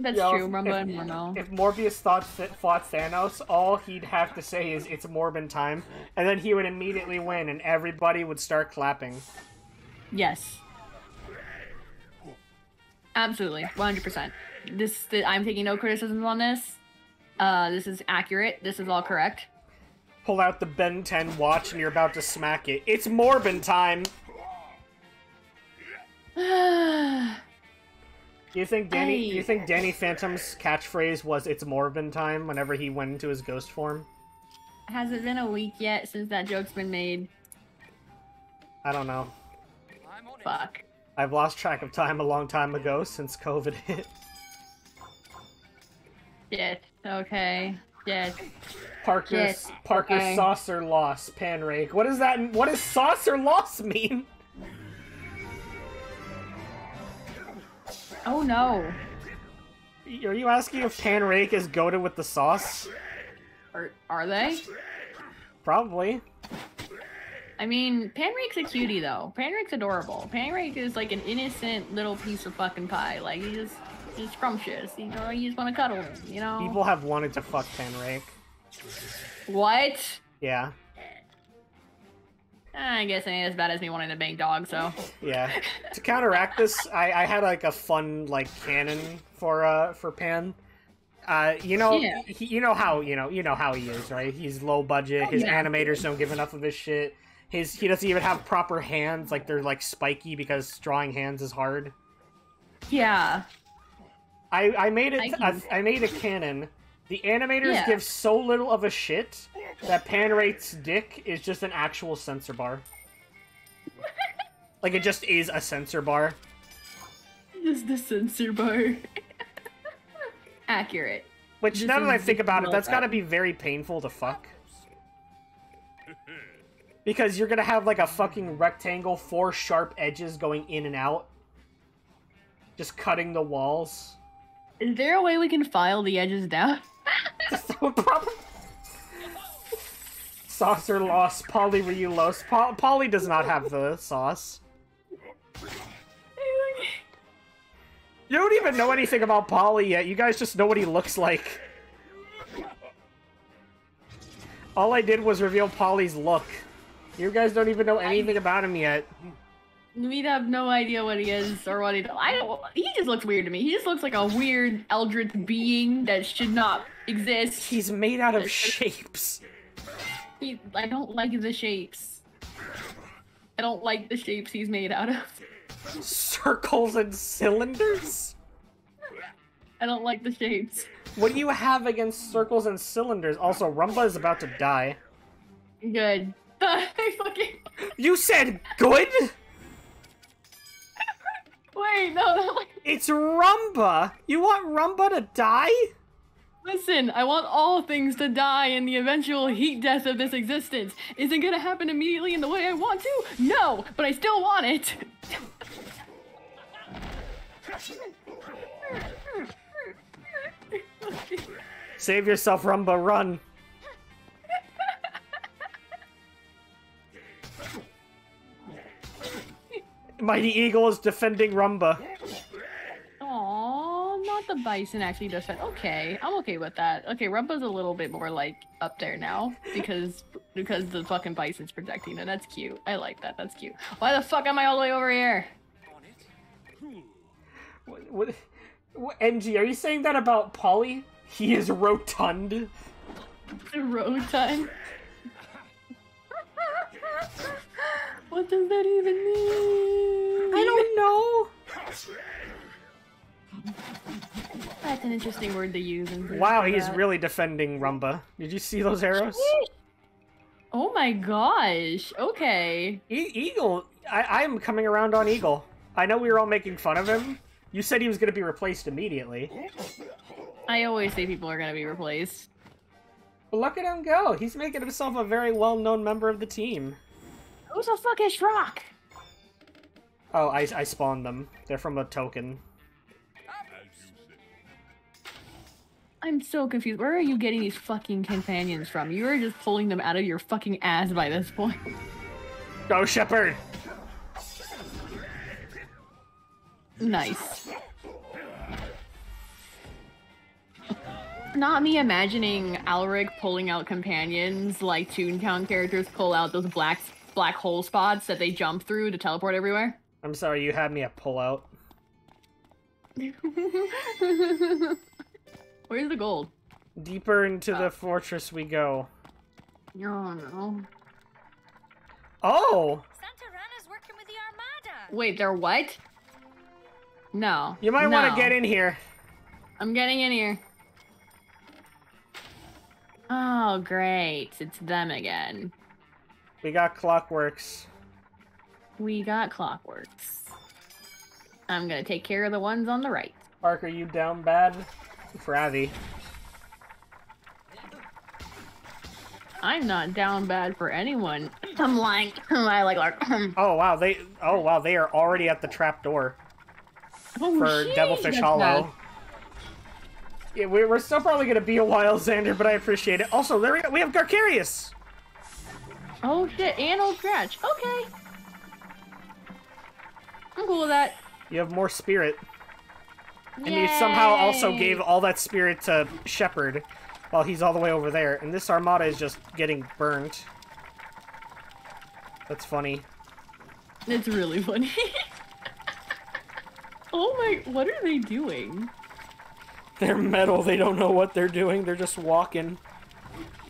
That's Yo, true. if- Rumba if- and Mormo. If Morbius thought fought Thanos, all he'd have to say is "It's Morbin time," and then he would immediately win, and everybody would start clapping. Yes. Absolutely, 100%. This, th- I'm taking no criticisms on this. Uh, this is accurate. This is all correct. Pull out the Ben 10 watch, and you're about to smack it. It's Morbin time. Do you think Danny? Do you think Danny Phantom's catchphrase was "It's Morbin time" whenever he went into his ghost form? Has it been a week yet since that joke's been made? I don't know. Fuck. I've lost track of time a long time ago since COVID hit. Shit. Okay. Shit. Parker's Shit, Parker's okay. saucer loss, Panrake. What does that? What does saucer loss mean? Oh no. Are you asking if Panrake is goaded with the sauce? Are, are they? Probably. I mean, Panrake's a cutie though. Panrake's adorable. Panrake is like an innocent little piece of fucking pie. Like he just he's scrumptious. You know, you just want to cuddle him. You know. People have wanted to fuck Panrake. What? Yeah, I guess it ain't as bad as me wanting to bang dog. So. yeah. to counteract this, I, I had like a fun like cannon for uh for Pan. Uh, you know, Yeah. he, you know how you know you know how he is, right? He's low budget. Oh, His yeah. animators don't give enough of his shit. His he doesn't even have proper hands. Like they're like spiky because drawing hands is hard. Yeah. I I made it. I I, I made a cannon. The animators Yeah. give so little of a shit that Panrake's dick is just an actual sensor bar. like it just is a sensor bar. Just the sensor bar. Accurate. Which This now that I think about it, that's got to be very painful to fuck. Because you're gonna have like a fucking rectangle, four sharp edges going in and out, just cutting the walls. Is there a way we can file the edges down? Saucer lost, Polly Ryu loss. Po- Polly does not have the sauce. You don't even know anything about Polly yet. You guys just know what he looks like. All I did was reveal Polly's look. You guys don't even know anything about him yet. We have no idea what he is or what he. I don't. He just looks weird to me. He just looks like a weird eldritch being that should not exist. He's made out of shapes. He, I don't like the shapes. I don't like the shapes he's made out of. Circles and cylinders? I don't like the shapes. What do you have against circles and cylinders? Also, Rumba is about to die. Good. I fucking. You said good? Wait, no. Like, It's Rumba! You want Rumba to die? listen, I want all things to die in the eventual heat death of this existence. Is it gonna happen immediately in the way I want to? No, but I still want it. Save yourself, Rumba, run. Mighty Eagle is defending Rumba. Aww, not the bison actually does that. Okay, I'm okay with that. Okay, Rumba's a little bit more like up there now because because the fucking bison's protecting it. That's cute. I like that. That's cute. Why the fuck am I all the way over here? What, what, what, NG, are you saying that about Polly? He is rotund. Road time. what does that even mean? I don't know. That's an interesting word to use. in Wow, he's that. really defending Rumba. Did you see those arrows? Oh my gosh. Okay. E- Eagle, I- I'm coming around on Eagle. I know we were all making fun of him. You said he was going to be replaced immediately. I always say people are gonna be replaced. But look at him go. He's making himself a very well-known member of the team. Who's the fuck is Shrock? Oh, I, I spawned them. They're from a token. I'm so confused. Where are you getting these fucking companions from? You are just pulling them out of your fucking ass by this point. Go, Shepard! Nice. Not me imagining Alric pulling out companions like Toontown characters pull out those black black hole spots that they jump through to teleport everywhere. I'm sorry, you had me at pullout. Where's the gold? Deeper into the oh. fortress we go. Oh no. Oh! Santarana's working with the Armada. Wait, they're what? No. You might want to get in here. I'm getting in here. Oh, great. It's them again. We got Clockworks. We got clockworks. I'm gonna take care of the ones on the right. Parker, you down bad? For Avi. I'm not down bad for anyone. I'm like, I like, like Oh wow, they oh wow, they are already at the trap door oh, for sheesh, Devilfish Hollow. bad. Yeah, we- we're still probably gonna be a while, Xander, but I appreciate it. Also, there we, we have Carcarius. Oh shit, and old scratch. Okay. I'm cool with that. You have more spirit, and you somehow also gave all that spirit to Shepard, while he's all the way over there. And this Armada is just getting burned. That's funny. It's really funny. oh my, what are they doing? They're metal. They don't know what they're doing. They're just walking.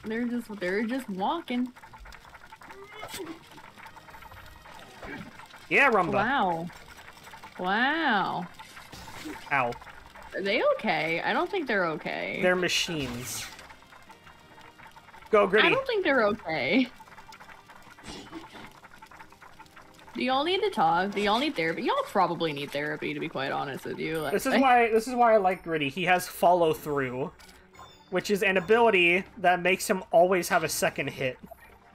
They're just, they're just walking. Yeah, Rumba. Wow. Wow. Ow. Are they okay? I don't think they're okay. They're machines. Go, Gritty. I don't think they're okay. Do y'all need to talk? Do y'all need therapy? Y'all probably need therapy, to be quite honest with you. This is why this is why I like Gritty. He has follow through, which is an ability that makes him always have a second hit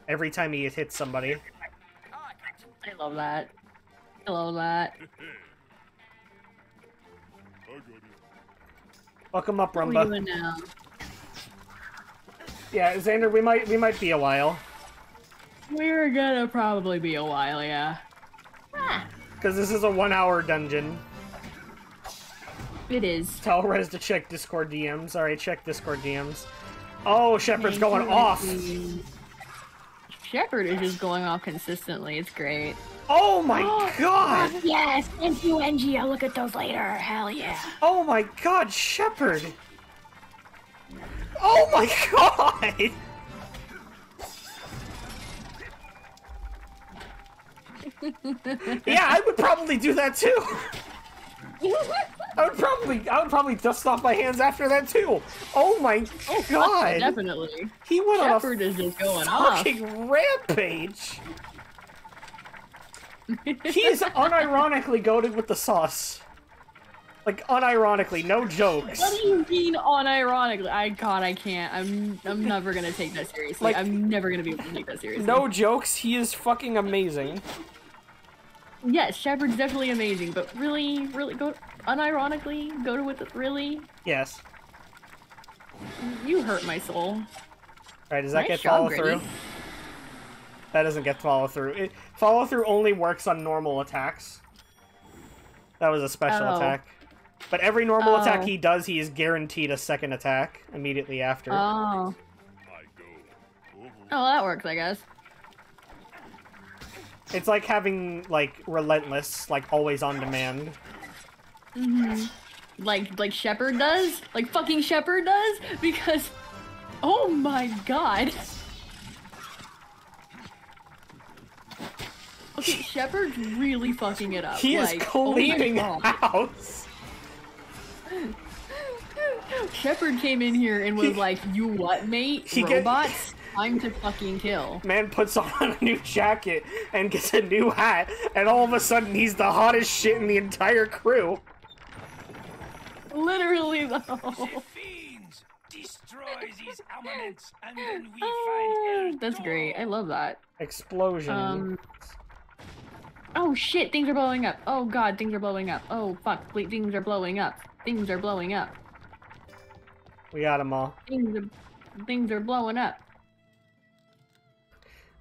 every time he hits somebody. I love that. I love that. Welcome up, What are we Rumba. now? Yeah, Xander, we might we might be a while We're gonna probably be a while, yeah. Ah. because this is a one-hour dungeon. It is. Tell Rez to check Discord DMs. All right, check Discord DMs. Oh, Shepard's Thank going off. Ricky. Shepard is just going off consistently. It's great. Oh my oh, god! Yes, thank you, NG. I'll look at those later. Hell yeah. Oh my god, Shepard! Oh my god! yeah, I would probably do that too. I would probably, I would probably dust off my hands after that too. Oh my oh oh, god! Definitely. He went Shepard on a is just going off. fucking rampage. he is unironically goaded with the sauce. Like unironically, no jokes. What do you mean unironically? I God, I can't. I'm I'm never gonna take that seriously. Like- I'm never gonna be able to take that seriously. No jokes. He is fucking amazing. Yes, Shepard's definitely amazing, but really, really go unironically go to with it. Really, Yes. you hurt my soul. All right, does that Nice get job, follow Gritty. through? That doesn't get follow through. It, follow through only works on normal attacks. That was a special Oh. attack. But every normal attack Oh. he does, he is guaranteed a second attack immediately after. Oh. Oh, that works, I guess. It's like having like relentless, like always on demand. Hmm Like like Shepard does? Like fucking Shepard does? Because Oh my god. Okay, Shepard's really fucking it up. He is like, oh my cleaning God. house. Shepard came in here and was like, "You what, mate? He get- Robots? Time to fucking kill." Man puts on a new jacket and gets a new hat, and all of a sudden he's the hottest shit in the entire crew. Literally though. Fiends! Destroy these armaments, and then we Ah, find That's great. I love that. Explosion. Um. Oh shit! Things are blowing up. Oh god, things are blowing up. Oh fuck! Wait, things are blowing up. Things are blowing up. we got them all. Things are, things are blowing up.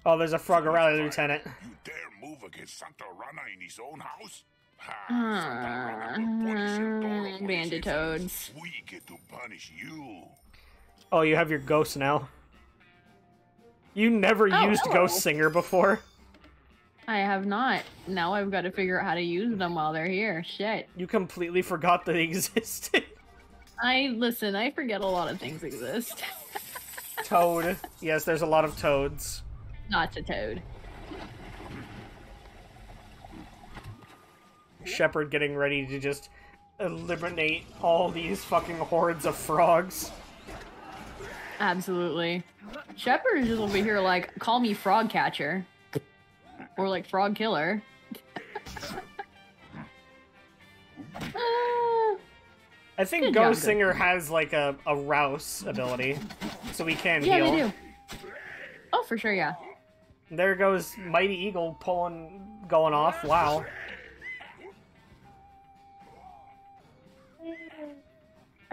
Oh, there's a Frogorella lieutenant. You dare move against Santa Rana in his own house? Uh, Banditoads. We get to punish you. Oh, you have your ghost now. You never Oh, used hello. Ghost Singer before. I have not. Now I've got to figure out how to use them while they're here. Shit. You completely forgot they existed. I listen. I forget a lot of things exist. Toad. Yes, there's a lot of toads. Not a toad. Shepard getting ready to just eliminate all these fucking hordes of frogs. Absolutely. Shepard is just over here like, call me frog catcher. Or like frog killer. I think Good job, Ghost good. Singer has like a, a Rouse ability, so we can yeah, heal. they do. Oh, for sure, yeah. There goes Mighty Eagle pulling, going off. Wow.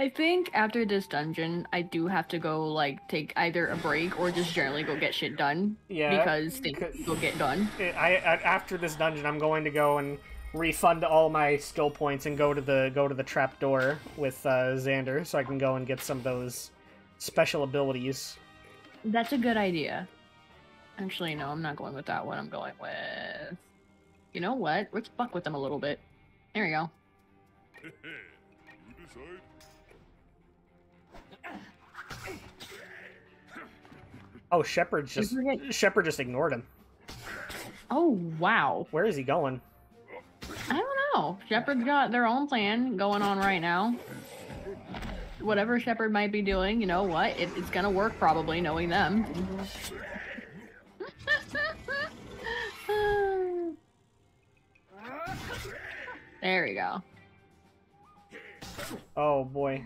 I think after this dungeon, I do have to go like take either a break or just generally go get shit done. Yeah, Because things will get done. I, I after this dungeon, I'm going to go and refund all my skill points and go to the go to the trap door with uh, Xander, so I can go and get some of those special abilities. That's a good idea. Actually, no, I'm not going with that one. I'm going with. You know what? Let's fuck with them a little bit. There we go. Oh, Shepard just Shepard just ignored him. Oh wow. Where is he going? I don't know. Shepard's got their own plan going on right now. Whatever Shepard might be doing, you know what? It, it's gonna work probably, knowing them. there we go. Oh boy.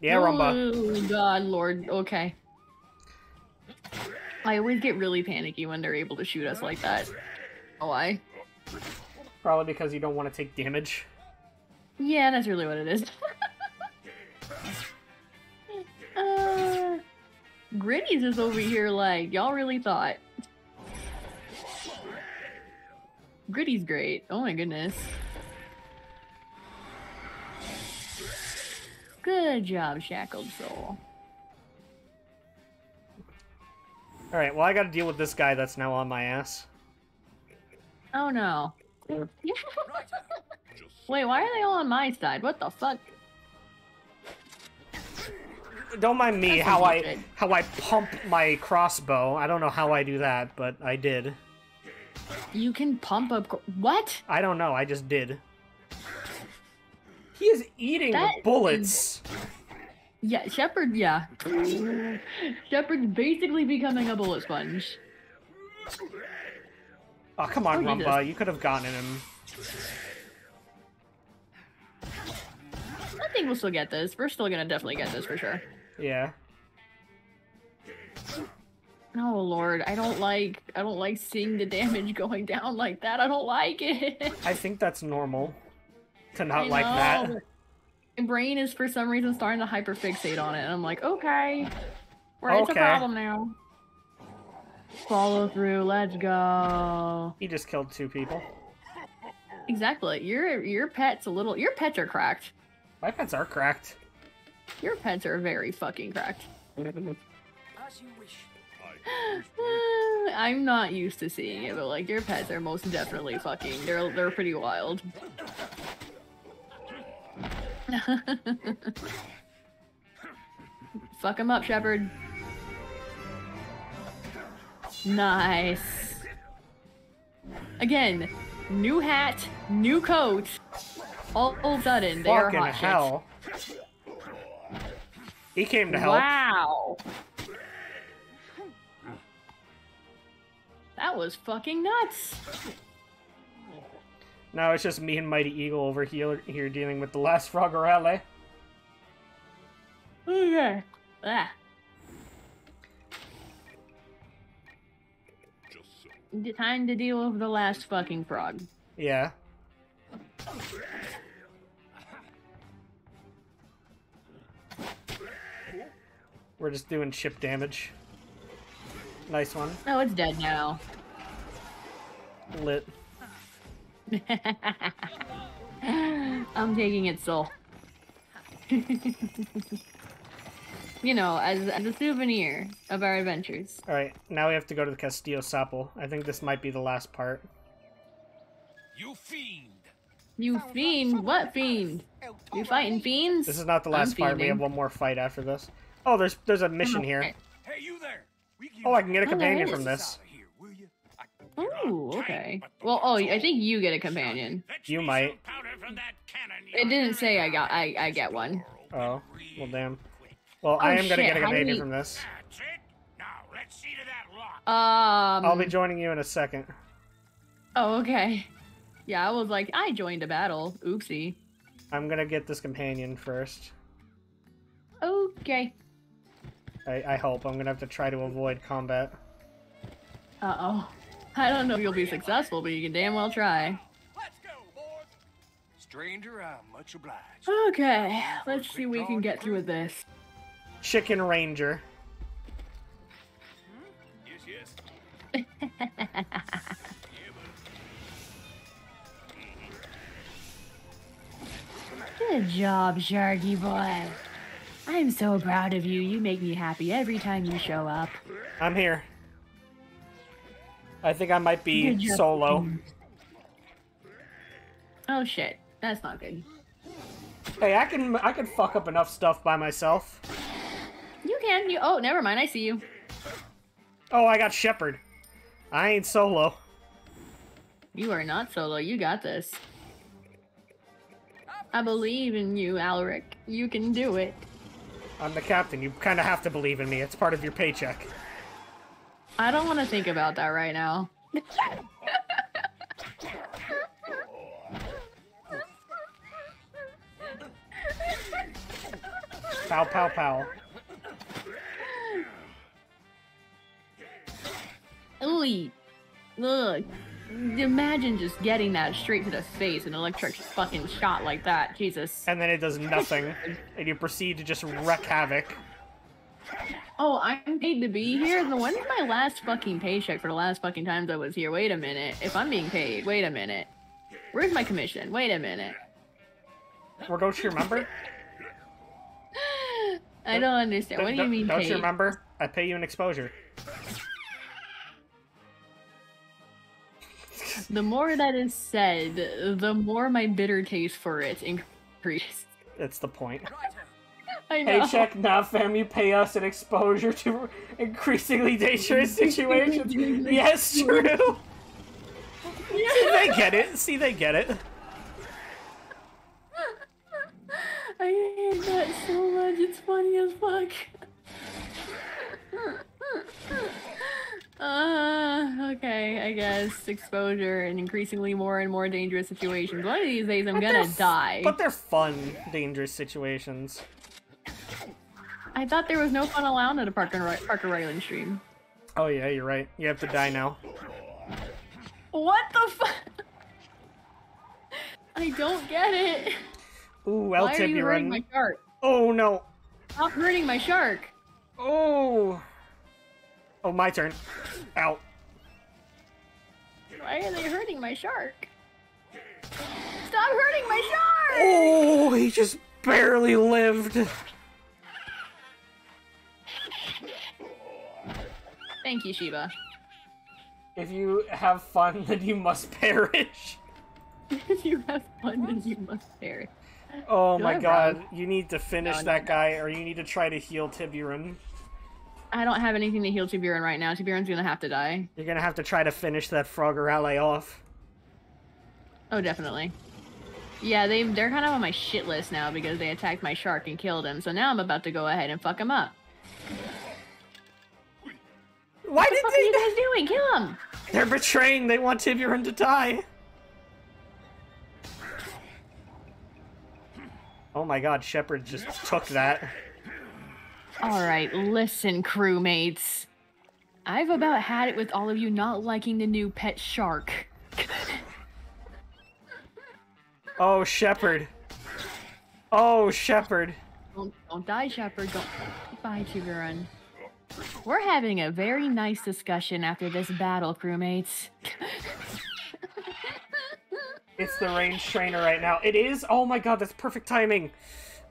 Yeah, Rumba. Oh God, Lord. Okay. I always get really panicky when they're able to shoot us like that. Oh, why? Probably because you don't want to take damage. Yeah, that's really what it is. uh, Gritty's is over here like, y'all really thought. Gritty's great. Oh my goodness. Good job, Shackled Soul. All right. Well, I got to deal with this guy that's now on my ass. Oh no. Wait, why are they all on my side? What the fuck? Don't mind me That's how I how I pump my crossbow. I don't know how I do that, but I did. You can pump up. What? I don't know. I just did. He is eating That bullets. Yeah, Shepard, yeah. Shepard's basically becoming a bullet sponge. Oh, come on, Oh, Rumba. You could have gotten him. I think we'll still get this. We're still gonna definitely get this for sure. Yeah. Oh lord, I don't like I don't like seeing the damage going down like that. I don't like it. I think that's normal to not like that. My brain is for some reason starting to hyperfixate on it, and I'm like, okay, the Okay. problem now? Follow through. Let's go. He just killed two people. Exactly. Your your pet's a little. Your pets are cracked. My pets are cracked. Your pets are very fucking cracked. As you wish. I'm not used to seeing it, but like your pets are most definitely fucking. They're they're pretty wild. Fuck him up, Shepard. Nice. Again, new hat, new coat. All of a sudden, they are Fucking hot shit. He came to help. Wow. That was fucking nuts. Now it's just me and Mighty Eagle over here, here dealing with the last Froggerelle. Okay. Ah. Time to deal with the last fucking frog. Yeah. We're just doing chip damage. Nice one. Oh, it's dead now. Lit. I'm taking it soul. you know, as, as a souvenir of our adventures. Alright, now we have to go to the Castillo Sapo. I think this might be the last part. You fiend! You fiend? What fiend? You fighting fiends? This is not the last part. We have one more fight after this. Oh, there's there's a mission here. Hey, you there! Oh, I can get a Oh, companion is. from this. Ooh, okay. Well, oh, I think you get a companion. You might. It didn't say I got I I get one. Oh, well, damn. Well, Oh, I am gonna get a how companion we- from this. Um. I'll be joining you in a second. Oh, okay. Yeah, I was like, I joined a battle. Oopsie. I'm gonna get this companion first. Okay. I, I hope. I'm gonna have to try to avoid combat. Uh oh. I don't know if you'll be successful, but you can damn well try. Stranger, I'm much obliged. Okay, let's see if we can get through with this. Chicken Ranger. Yes, yes. Good job, Sharky boy. I'm so proud of you. You make me happy every time you show up. I'm here. I think I might be solo. Oh shit, that's not good. Hey, I can I can fuck up enough stuff by myself. You can. You. Oh, never mind. I see you. Oh, I got Shepard. I ain't solo. You are not solo. You got this. I believe in you, Alric. You can do it. I'm the captain. You kind of have to believe in me. It's part of your paycheck. I don't want to think about that right now. Pow, pow, pow. Ooh. Look. Imagine just getting that straight to the face, an electric fucking shot like that. Jesus. And then it does nothing, and you proceed to just wreak havoc. Oh, I'm paid to be here? Then when's my last fucking paycheck for the last fucking times I was here? Wait a minute. If I'm being paid, wait a minute. Where's my commission? Wait a minute. Well, don't you remember? I don't understand. What do you Don't- mean Don't paid? you remember? I pay you an exposure. The more that is said, the more my bitter taste for it increases. That's the point. I know. Paycheck, not fam, you pay us an exposure to increasingly dangerous situations. yes, true. See, they get it. See, they get it. I hate that so much. It's funny as fuck. Uh, okay, I guess exposure and increasingly more and more dangerous situations. One of these days, I'm But gonna die. But they're fun, dangerous situations. I thought there was no fun allowed at a Parker Ry- Parker Ryland stream. Oh yeah, you're right. You have to die now. What the fuck? I don't get it. Ooh, Why L-tip, are you you're hurting running. my shark? Oh no. Stop hurting my shark. Oh. Oh, my turn. Out. Why are they hurting my shark? Stop hurting my shark! Oh, he just barely lived. Thank you, Shiba. If you have fun, then you must perish. if you have fun, then you must perish. Oh Do my I god, wrong? you need to finish No, no, that no. guy, or you need to try to heal Tiburon. I don't have anything to heal Tiburon right now. Tiburon's gonna have to die. You're gonna have to try to finish that Frogger ally off. Oh, definitely. Yeah, they they're kind of on my shit list now because they attacked my shark and killed him. So now I'm about to go ahead and fuck him up. Why did what the fuck are you guys doing? Kill him! They're betraying, they want Tiburon to die. Oh my god, Shepard just took that. All right, listen, crewmates. I've about had it with all of you not liking the new pet shark. Oh, Shepard. Oh, Shepard. Don't, don't die, Shepard. Don't. Bye, Tiburon. We're having a very nice discussion after this battle, crewmates. It's the range trainer right now. It is? Oh my god, that's perfect timing.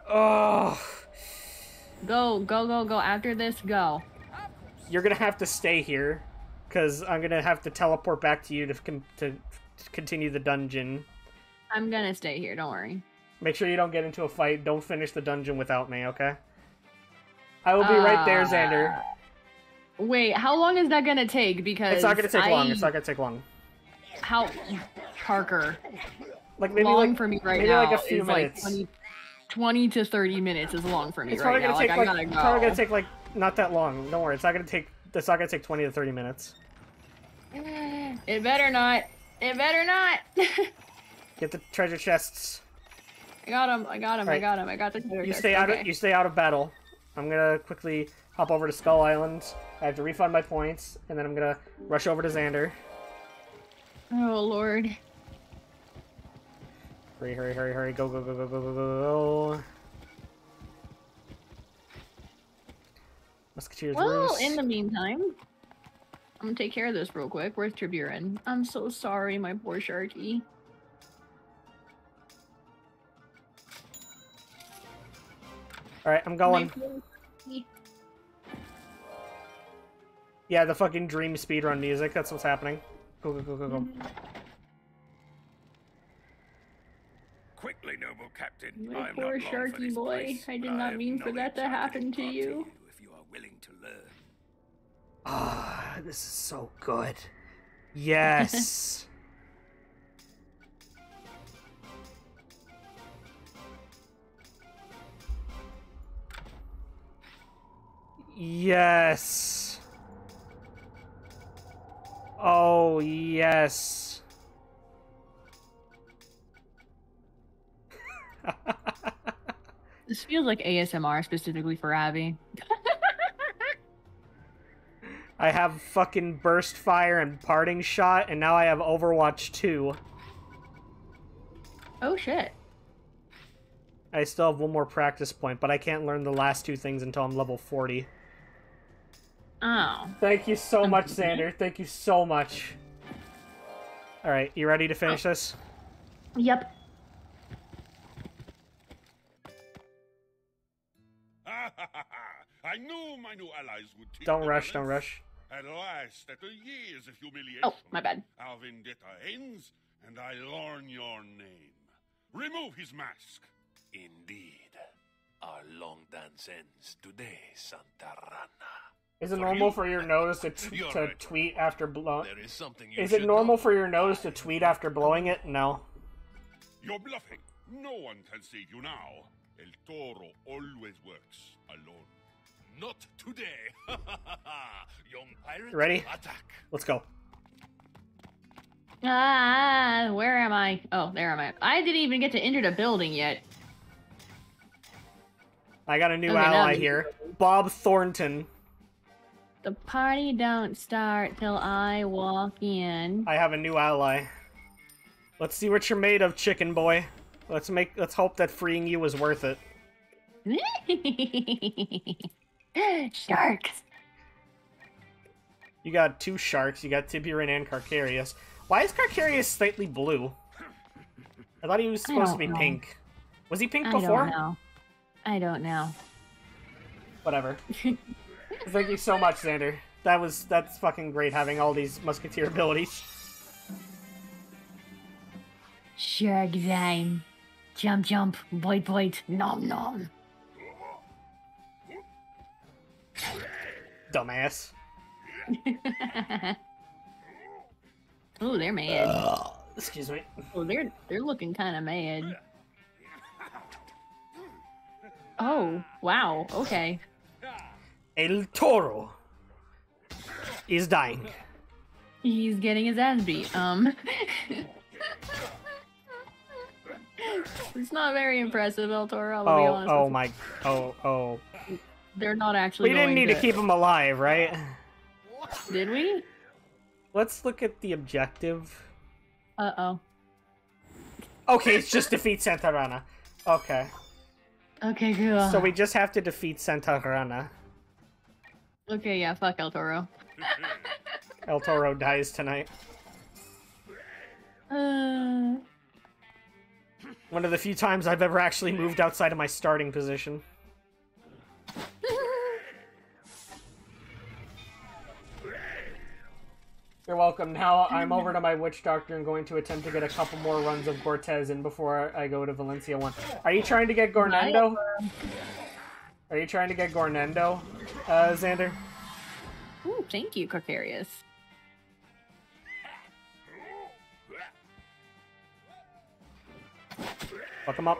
Oh, Go, go, go, go. After this, go. you're gonna have to stay here, because I'm gonna have to teleport back to you to, con- to to continue the dungeon. I'm gonna stay here. Don't worry. Make sure you don't get into a fight. Don't finish the dungeon without me, okay? I will be right there, ah. Xander. Wait, how long is that gonna take? Because It's not gonna take I- long. It's not gonna take long. How, Parker? Like maybe long like for me right maybe now like a few is minutes. like 20, 20 to 30 minutes is long for me It's right probably now. gonna take like, like, I gotta it's go. probably gonna take like not that long. Don't worry. It's not gonna take. It's not gonna take twenty to thirty minutes. It better not. It better not. Get the treasure chests. I got him. I got him. I got him. I got the treasure You stay out okay. of you stay out of battle. I'm gonna quickly hop over to Skull Island. I have to refund my points, and then I'm gonna rush over to Xander. Oh lord. Hurry, hurry, hurry, hurry! Go, go, go, go, go, go, go! go. Musketeers Well, in the meantime, I'm gonna take care of this real quick. Where's Tiburon? I'm so sorry, my poor Sharky. All right, I'm going. Yeah, the fucking dream speedrun music. That's what's happening. Go, go, go, go, go. Quickly, noble captain. My I am poor not long for Sharky this boy. place. I did not have mean for that to I can happen to you. if you are willing to learn. Ah, this is so good. Yes. yes. Oh, yes. This feels like ASMR specifically for Abby. I have fucking burst fire and parting shot, and now I have Overwatch 2. Oh shit. I still have one more practice point, but I can't learn the last two things until I'm level 40. Oh. Thank you so much, Xander. Thank you so much. Alright, you ready to oh. finish this? Yep. I knew my new allies would take Don't the rush, don't balance. rush. At last, after years of humiliation, Oh, my bad. our vendetta ends, and I learn your name. Remove his mask. Indeed. Our long dance ends today, Santa Rana. Is it For normal you. for your nose to, t- to right. tweet after blowing? There is something you Is it normal know. for your nose to tweet after blowing it? No. You're bluffing. No one can save you now. El Toro always works alone. Not today. Young pirate, Ready? attack. Let's go. Ah, where am I? Oh, there I am I. I didn't even get to enter the building yet. I got a new Okay, ally here. Bob Thornton. The party don't start till I walk in. I have a new ally. Let's see what you're made of, chicken boy. Let's make let's hope that freeing you was worth it. Sharks. You got two sharks, you got Tiburon and Carcarius. Why is Carcarius slightly blue? I thought he was supposed to be know. pink. Was he pink I before? don't know. I don't know. Whatever. Thank you so much, Xander. That was that's fucking great having all these musketeer abilities. Shark time. Jump, jump, bite, bite, nom, nom. Dumbass. oh, they're mad. Uh, excuse me. Oh, they're they're looking kind of mad. Oh, wow. Okay. El Toro is dying. He's getting his ass beat. Um. it's not very impressive, El Toro. I'll be Oh, honest. oh my, oh, oh. They're not actually. We didn't need to keep him alive, right? Did we? Let's look at the objective. Uh oh. Okay, it's just defeat Santarana. Okay. Okay, cool. So we just have to defeat Santarana. Okay, yeah. Fuck El Toro. El Toro dies tonight. Uh. One of the few times I've ever actually moved outside of my starting position. You're welcome. Now I'm over to my witch doctor and going to attempt to get a couple more runs of Cortez in before I go to Valencia one. Are you trying to get Gornendo? Are you trying to get Gornendo, uh, Xander? Ooh, thank you, Carcarius. Fuck him up.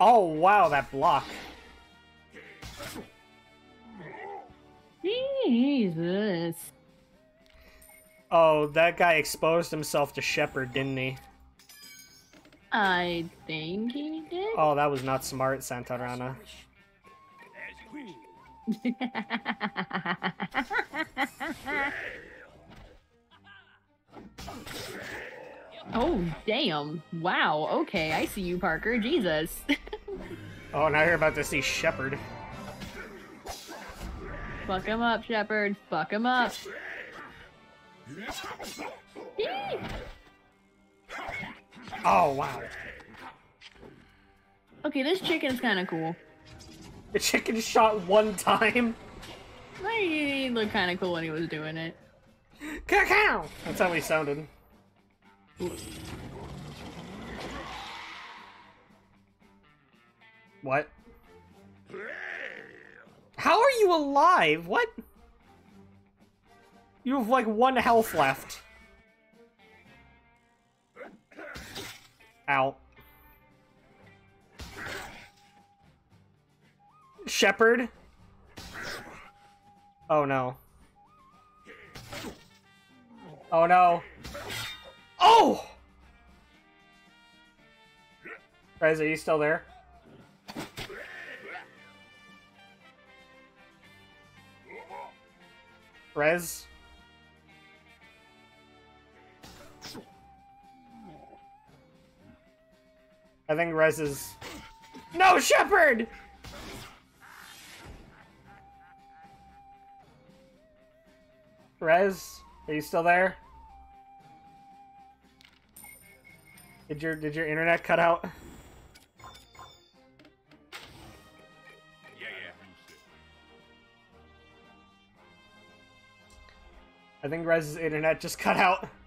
Oh wow, that block. Jesus. Oh, that guy exposed himself to Shepard, didn't he? I think he did. Oh, that was not smart, Santarana. oh, damn. Wow. Okay, I see you, Parker. Jesus. Oh, now you're about to see Shepard. Fuck him up, Shepard. Fuck him up. Oh wow. Okay, this chicken's kind of cool. The chicken shot one time. He looked kind of cool when he was doing it. Cacao! That's how he sounded. What? How are you alive? What? You have like one health left. Ow. Shepard? Oh no. Oh no. Oh! Guys, are you still there? Rez? I think Rez is... No, Shepard! Rez, are you still there? Did your did your internet cut out? Yeah, yeah. I think Rez's internet just cut out.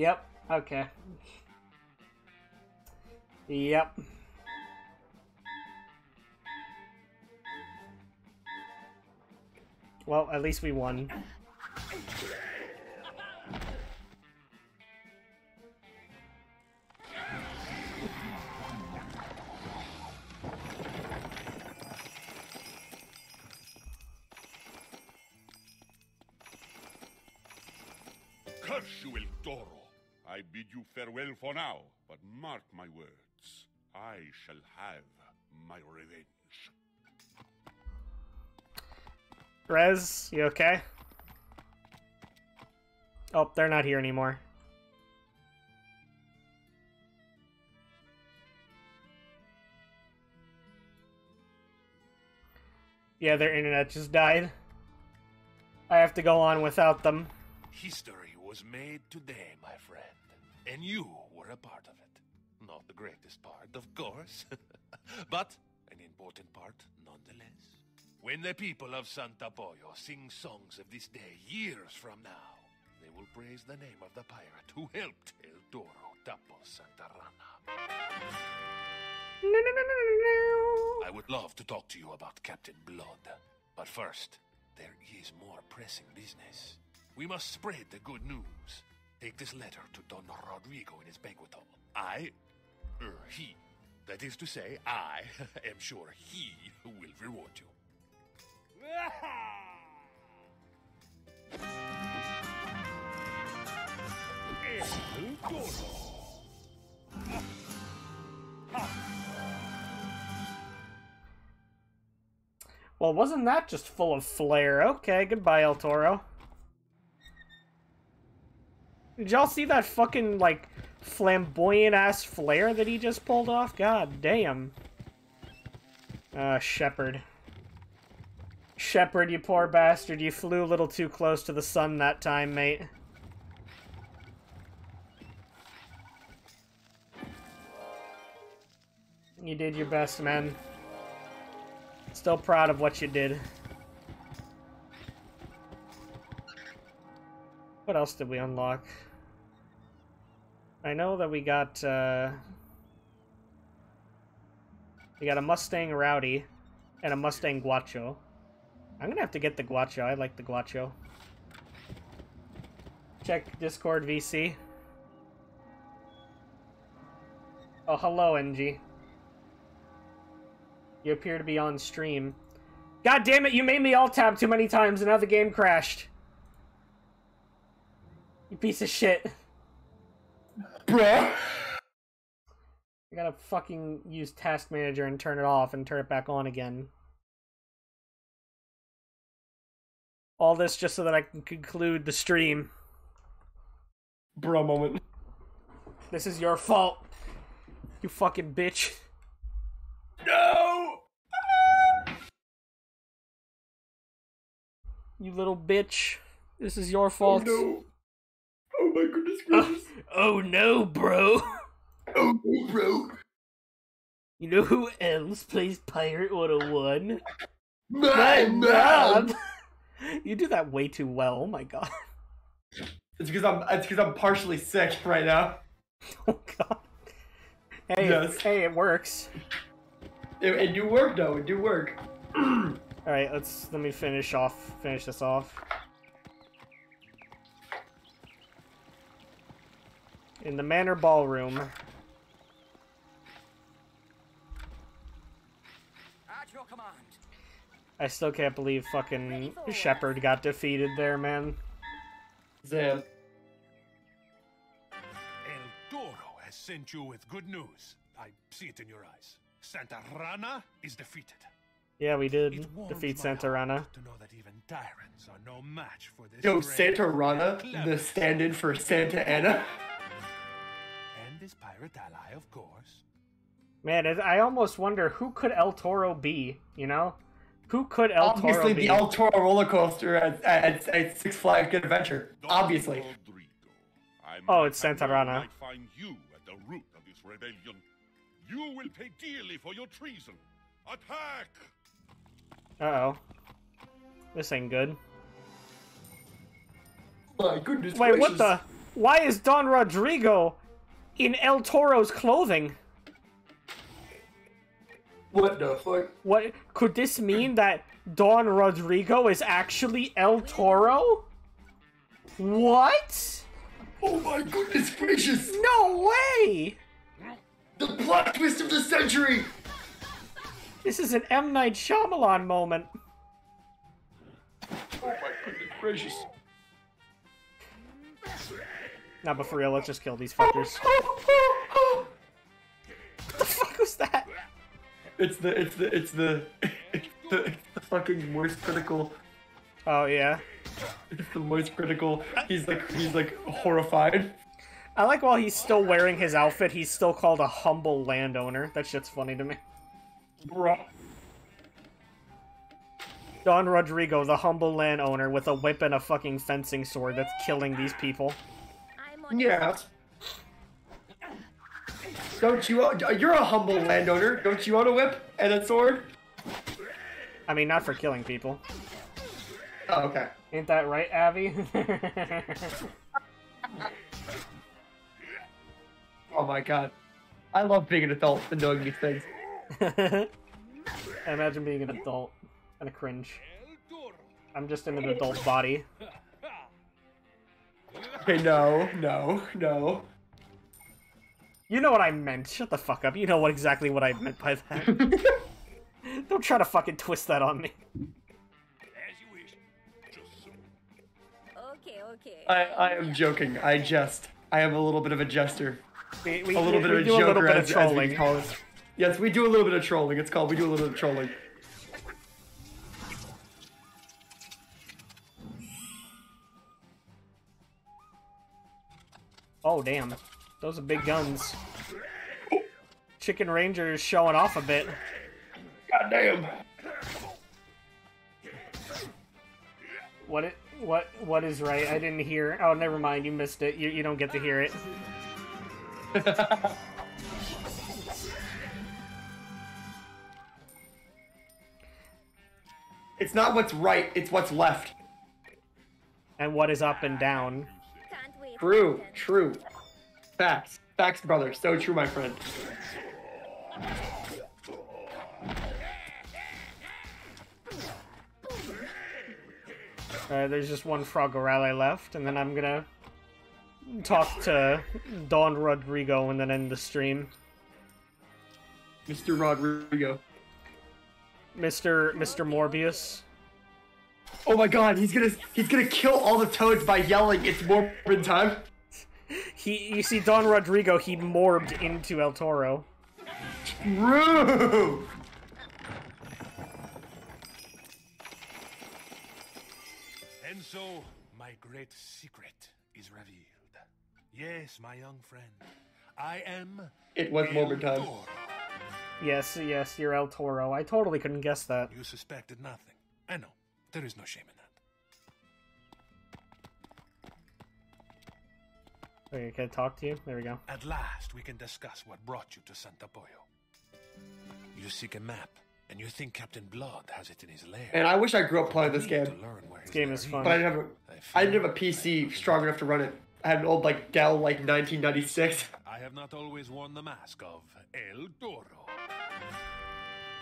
Yep. Okay. Yep. Well, at least we won. Farewell for now, but mark my words. I shall have my revenge. Rez, you okay? Oh, they're not here anymore. Yeah, their internet just died. I have to go on without them. History was made today, my friend. And you were a part of it. Not the greatest part, of course, but an important part nonetheless. When the people of Santa Pollo sing songs of this day years from now, they will praise the name of the pirate who helped El Toro topple Santa Rana. I would love to talk to you about Captain Blood, but first, there is more pressing business. We must spread the good news. Take this letter to Don Rodrigo in his banquet hall. I, er, he, that is to say, I am sure he will reward you. Well, wasn't that just full of flair? Okay, goodbye, El Toro. Did y'all see that fucking, like, flamboyant-ass flare that he just pulled off? God damn. Uh, Shepard. Shepard, you poor bastard. You flew a little too close to the sun that time, mate. You did your best, man. Still proud of what you did. What else did we unlock? I know that we got, uh... We got a Mustang Rowdy and a Mustang Guacho. I'm gonna have to get the Guacho. I like the Guacho. Check Discord VC. Oh, hello, NG. You appear to be on stream. God damn it, you made me alt tab too many times and now the game crashed. You piece of shit. Bruh. I gotta fucking use Task Manager and turn it off and turn it back on again. All this just so that I can conclude the stream. Bro moment. This is your fault. You fucking bitch. No! You little bitch. This is your fault. Oh no. Oh my goodness oh, gracious. oh no, bro. Oh no, bro. You know who else plays Pirate 101? My mom! you do that way too well, oh my god. It's because I'm it's because I'm partially sick right now. Oh god. Hey, Yes. hey, it works. It, it do work though, it do work. All right, let's let me finish off finish this off. In the Manor Ballroom. At your command. I still can't believe fucking Shepard got defeated there, man. Zam. El Toro has sent you with good news. I see it in your eyes. Santa Rana is defeated. Yeah, we did defeat Santa Rana. To know that even tyrants are no match for this. Yo, Santa Rana, the stand-in for Santa Anna. And his pirate ally, of course. Man, I almost wonder who could El Toro be, you know? Who could El Toro be? Obviously, be? the El Toro roller coaster at, at, at Six Flags Good Adventure. Obviously. I Oh, it's have Santa Rana. I'd find you at the root of this rebellion. You will pay dearly for your treason. Attack! Uh-oh. This ain't good. My goodness Wait, what the? Why is Don Rodrigo in El Toro's clothing? What the fuck? What could this mean that Don Rodrigo is actually El Toro? What? Oh my goodness gracious! No way! The plot twist of the century! This is an M Night Shyamalan moment. Oh my goodness gracious. Nah, but for real, let's just kill these fuckers. what the fuck was that? It's the it's the it's the it's the, it's the fucking worst critical. Oh yeah. It's the most critical. He's like he's like horrified. I like while he's still wearing his outfit, he's still called a humble landowner. That shit's funny to me. Bruh. Don Rodrigo, the humble landowner with a whip and a fucking fencing sword that's killing these people. Yeah. Don't you? You're a humble landowner. Don't you own a whip and a sword? I mean, not for killing people. Oh, okay. Ain't that right, Abby? Oh my god. I love being an adult and knowing these things. Imagine being an adult and a cringe. I'm just in an adult body. Okay, no, no, no. You know what I meant. Shut the fuck up. You know what exactly what I meant by that. Don't try to fucking twist that on me. Okay, okay. I, I am joking. I jest. I am a little bit of a jester. We, we, a little we- bit we of a do a joker, little bit of as, as we trolling. call it. Yes, we do a little bit of trolling. It's called. We do a little bit of trolling. Oh damn, those are big guns. Chicken Ranger is showing off a bit. God damn. What it? What? What is right? I didn't hear. Oh, never mind. You missed it. You you don't get to hear it. It's not what's right. It's what's left. And what is up and down? True. True. Facts. Facts, brother. So true, my friend. Uh, there's just one Frogorale left, and then I'm gonna talk to Don Rodrigo and then end the stream. Mr. Rodrigo. Mr. Mr. Morbius. Oh my god, he's gonna he's gonna kill all the toads by yelling it's Morbin time. He, you see, Don Rodrigo, he morbed into El Toro. True. And so, my great secret is revealed. Yes, my young friend, I am. It was Morbin time. Yes, yes, you're El Toro. I totally couldn't guess that. You suspected nothing. I know. There is no shame in that. Okay, can I talk to you? There we go. At last, we can discuss what brought you to Santa Pollo. You seek a map, and you think Captain Blood has it in his lair. And I wish I grew up playing this game. This game is fun. But I didn't have a I didn't have a PC strong enough to run it. I had an old like Dell like 1996. I have not always worn the mask of El Toro.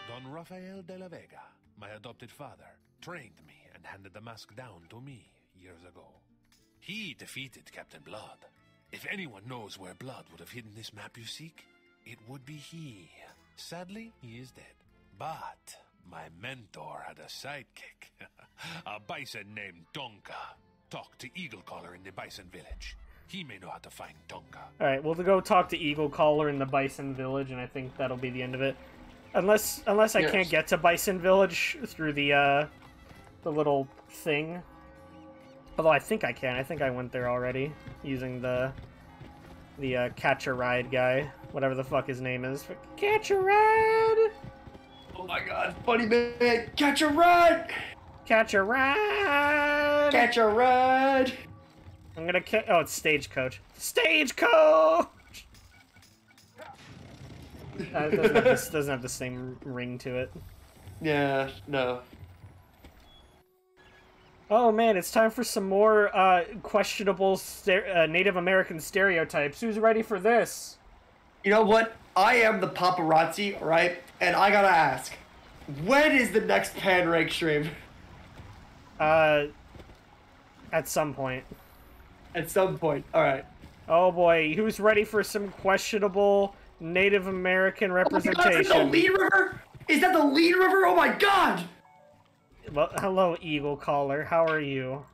Don Rafael de la Vega, my adopted father, trained me and handed the mask down to me years ago. He defeated Captain Blood. If anyone knows where Blood would have hidden this map you seek, it would be he. Sadly, he is dead. But my mentor had a sidekick, a bison named Tonka. Talk to Eagle Caller in the bison village. He may know how to find Tonka. Alright, we'll go talk to Eagle Caller in the Bison Village, and I think that'll be the end of it. Unless unless I Yes. can't get to Bison Village through the uh the little thing. Although I think I can. I think I went there already using the the uh, catch a ride guy, whatever the fuck his name is. Catch a ride. Oh my god, funny man, catch a ride! Catch a ride. Catch a ride! I'm gonna ca- oh, it's Stagecoach. Stagecoach. Uh, doesn't have, this, doesn't have the same ring to it. Yeah, no. Oh man, it's time for some more uh, questionable ster- uh, Native American stereotypes. Who's ready for this? You know what? I am the paparazzi, right? And I gotta ask, when is the next pan rake stream? Uh, at some point. At some point. All right. Oh boy, who's ready for some questionable Native American Oh my God, is that the lead river? Is that the lead river? Oh my god! Well, hello, Eagle Caller. How are you?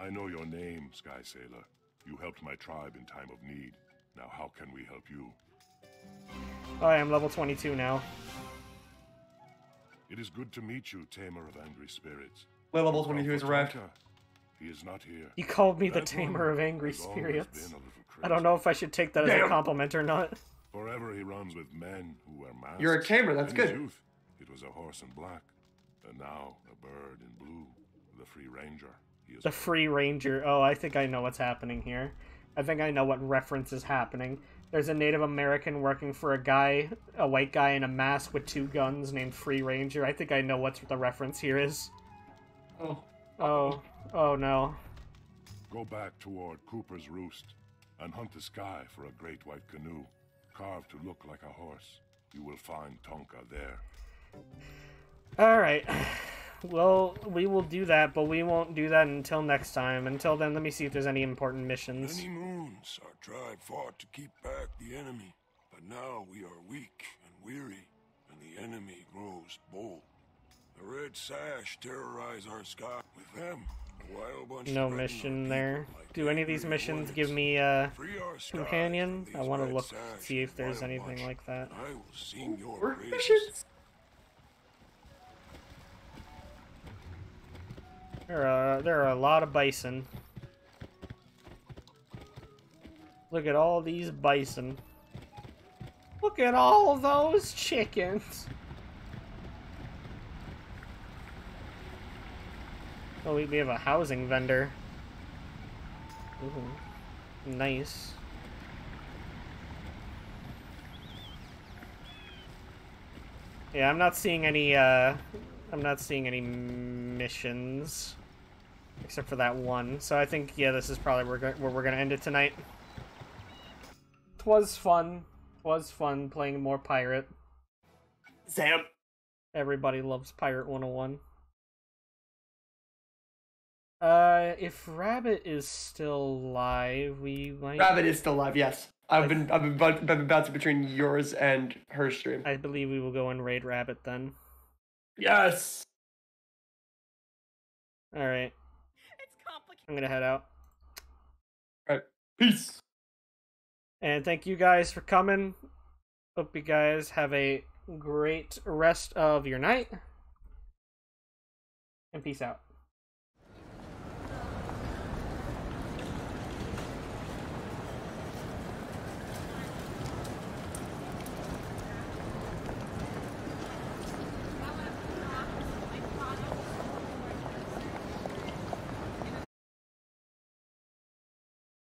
I know your name, Sky Sailor. You helped my tribe in time of need. Now, how can we help you? Oh, I am level 22 now. It is good to meet you, Tamer of Angry Spirits. My level 22 has Now arrived. He is not here. You called me the tamer of angry spirits. been a little I don't know if I should take that as a compliment or not. Forever he runs with men who wear masks. You're a tamer, that's In his good. youth, it was a horse in black, and now a bird in blue, the free ranger. He is The Free Ranger. Oh, I think I know what's happening here. I think I know what reference is happening. There's a Native American working for a guy, a white guy in a mask with two guns named Free Ranger. I think I know what the reference here is. Oh. Oh. Oh no. Go back toward Cooper's Roost and hunt the sky for a great white canoe, carved to look like a horse. You will find Tonka there. Alright. Well, we will do that, but we won't do that until next time. Until then, let me see if there's any important missions. Many moons our tribe fought to keep back the enemy, but now we are weak and weary, and the enemy grows bold. The red sash terrorize our sky. With them, a wild bunch No mission there. Do any of these missions give me uh, a companion? I want to look see if there's anything like that. I will sing your Work missions? There are there are a lot of bison. Look at all these bison. Look at all those chickens. Oh, we, we have a housing vendor. Ooh, nice. Yeah, I'm not seeing any, uh, I'm not seeing any missions. Except for that one. So I think, yeah, this is probably where, where we're gonna end it tonight. Twas fun. Was fun playing more pirate. Sam. Everybody loves Pirate 101. Uh, if Rabbit is still live, we might. Rabbit is still live. Yes, I've been I've been, I've been bouncing between yours and her stream. I believe we will go and raid Rabbit then. Yes. All right. It's complicated. I'm gonna head out. Alright. Peace. And thank you guys for coming. Hope you guys have a great rest of your night. And peace out.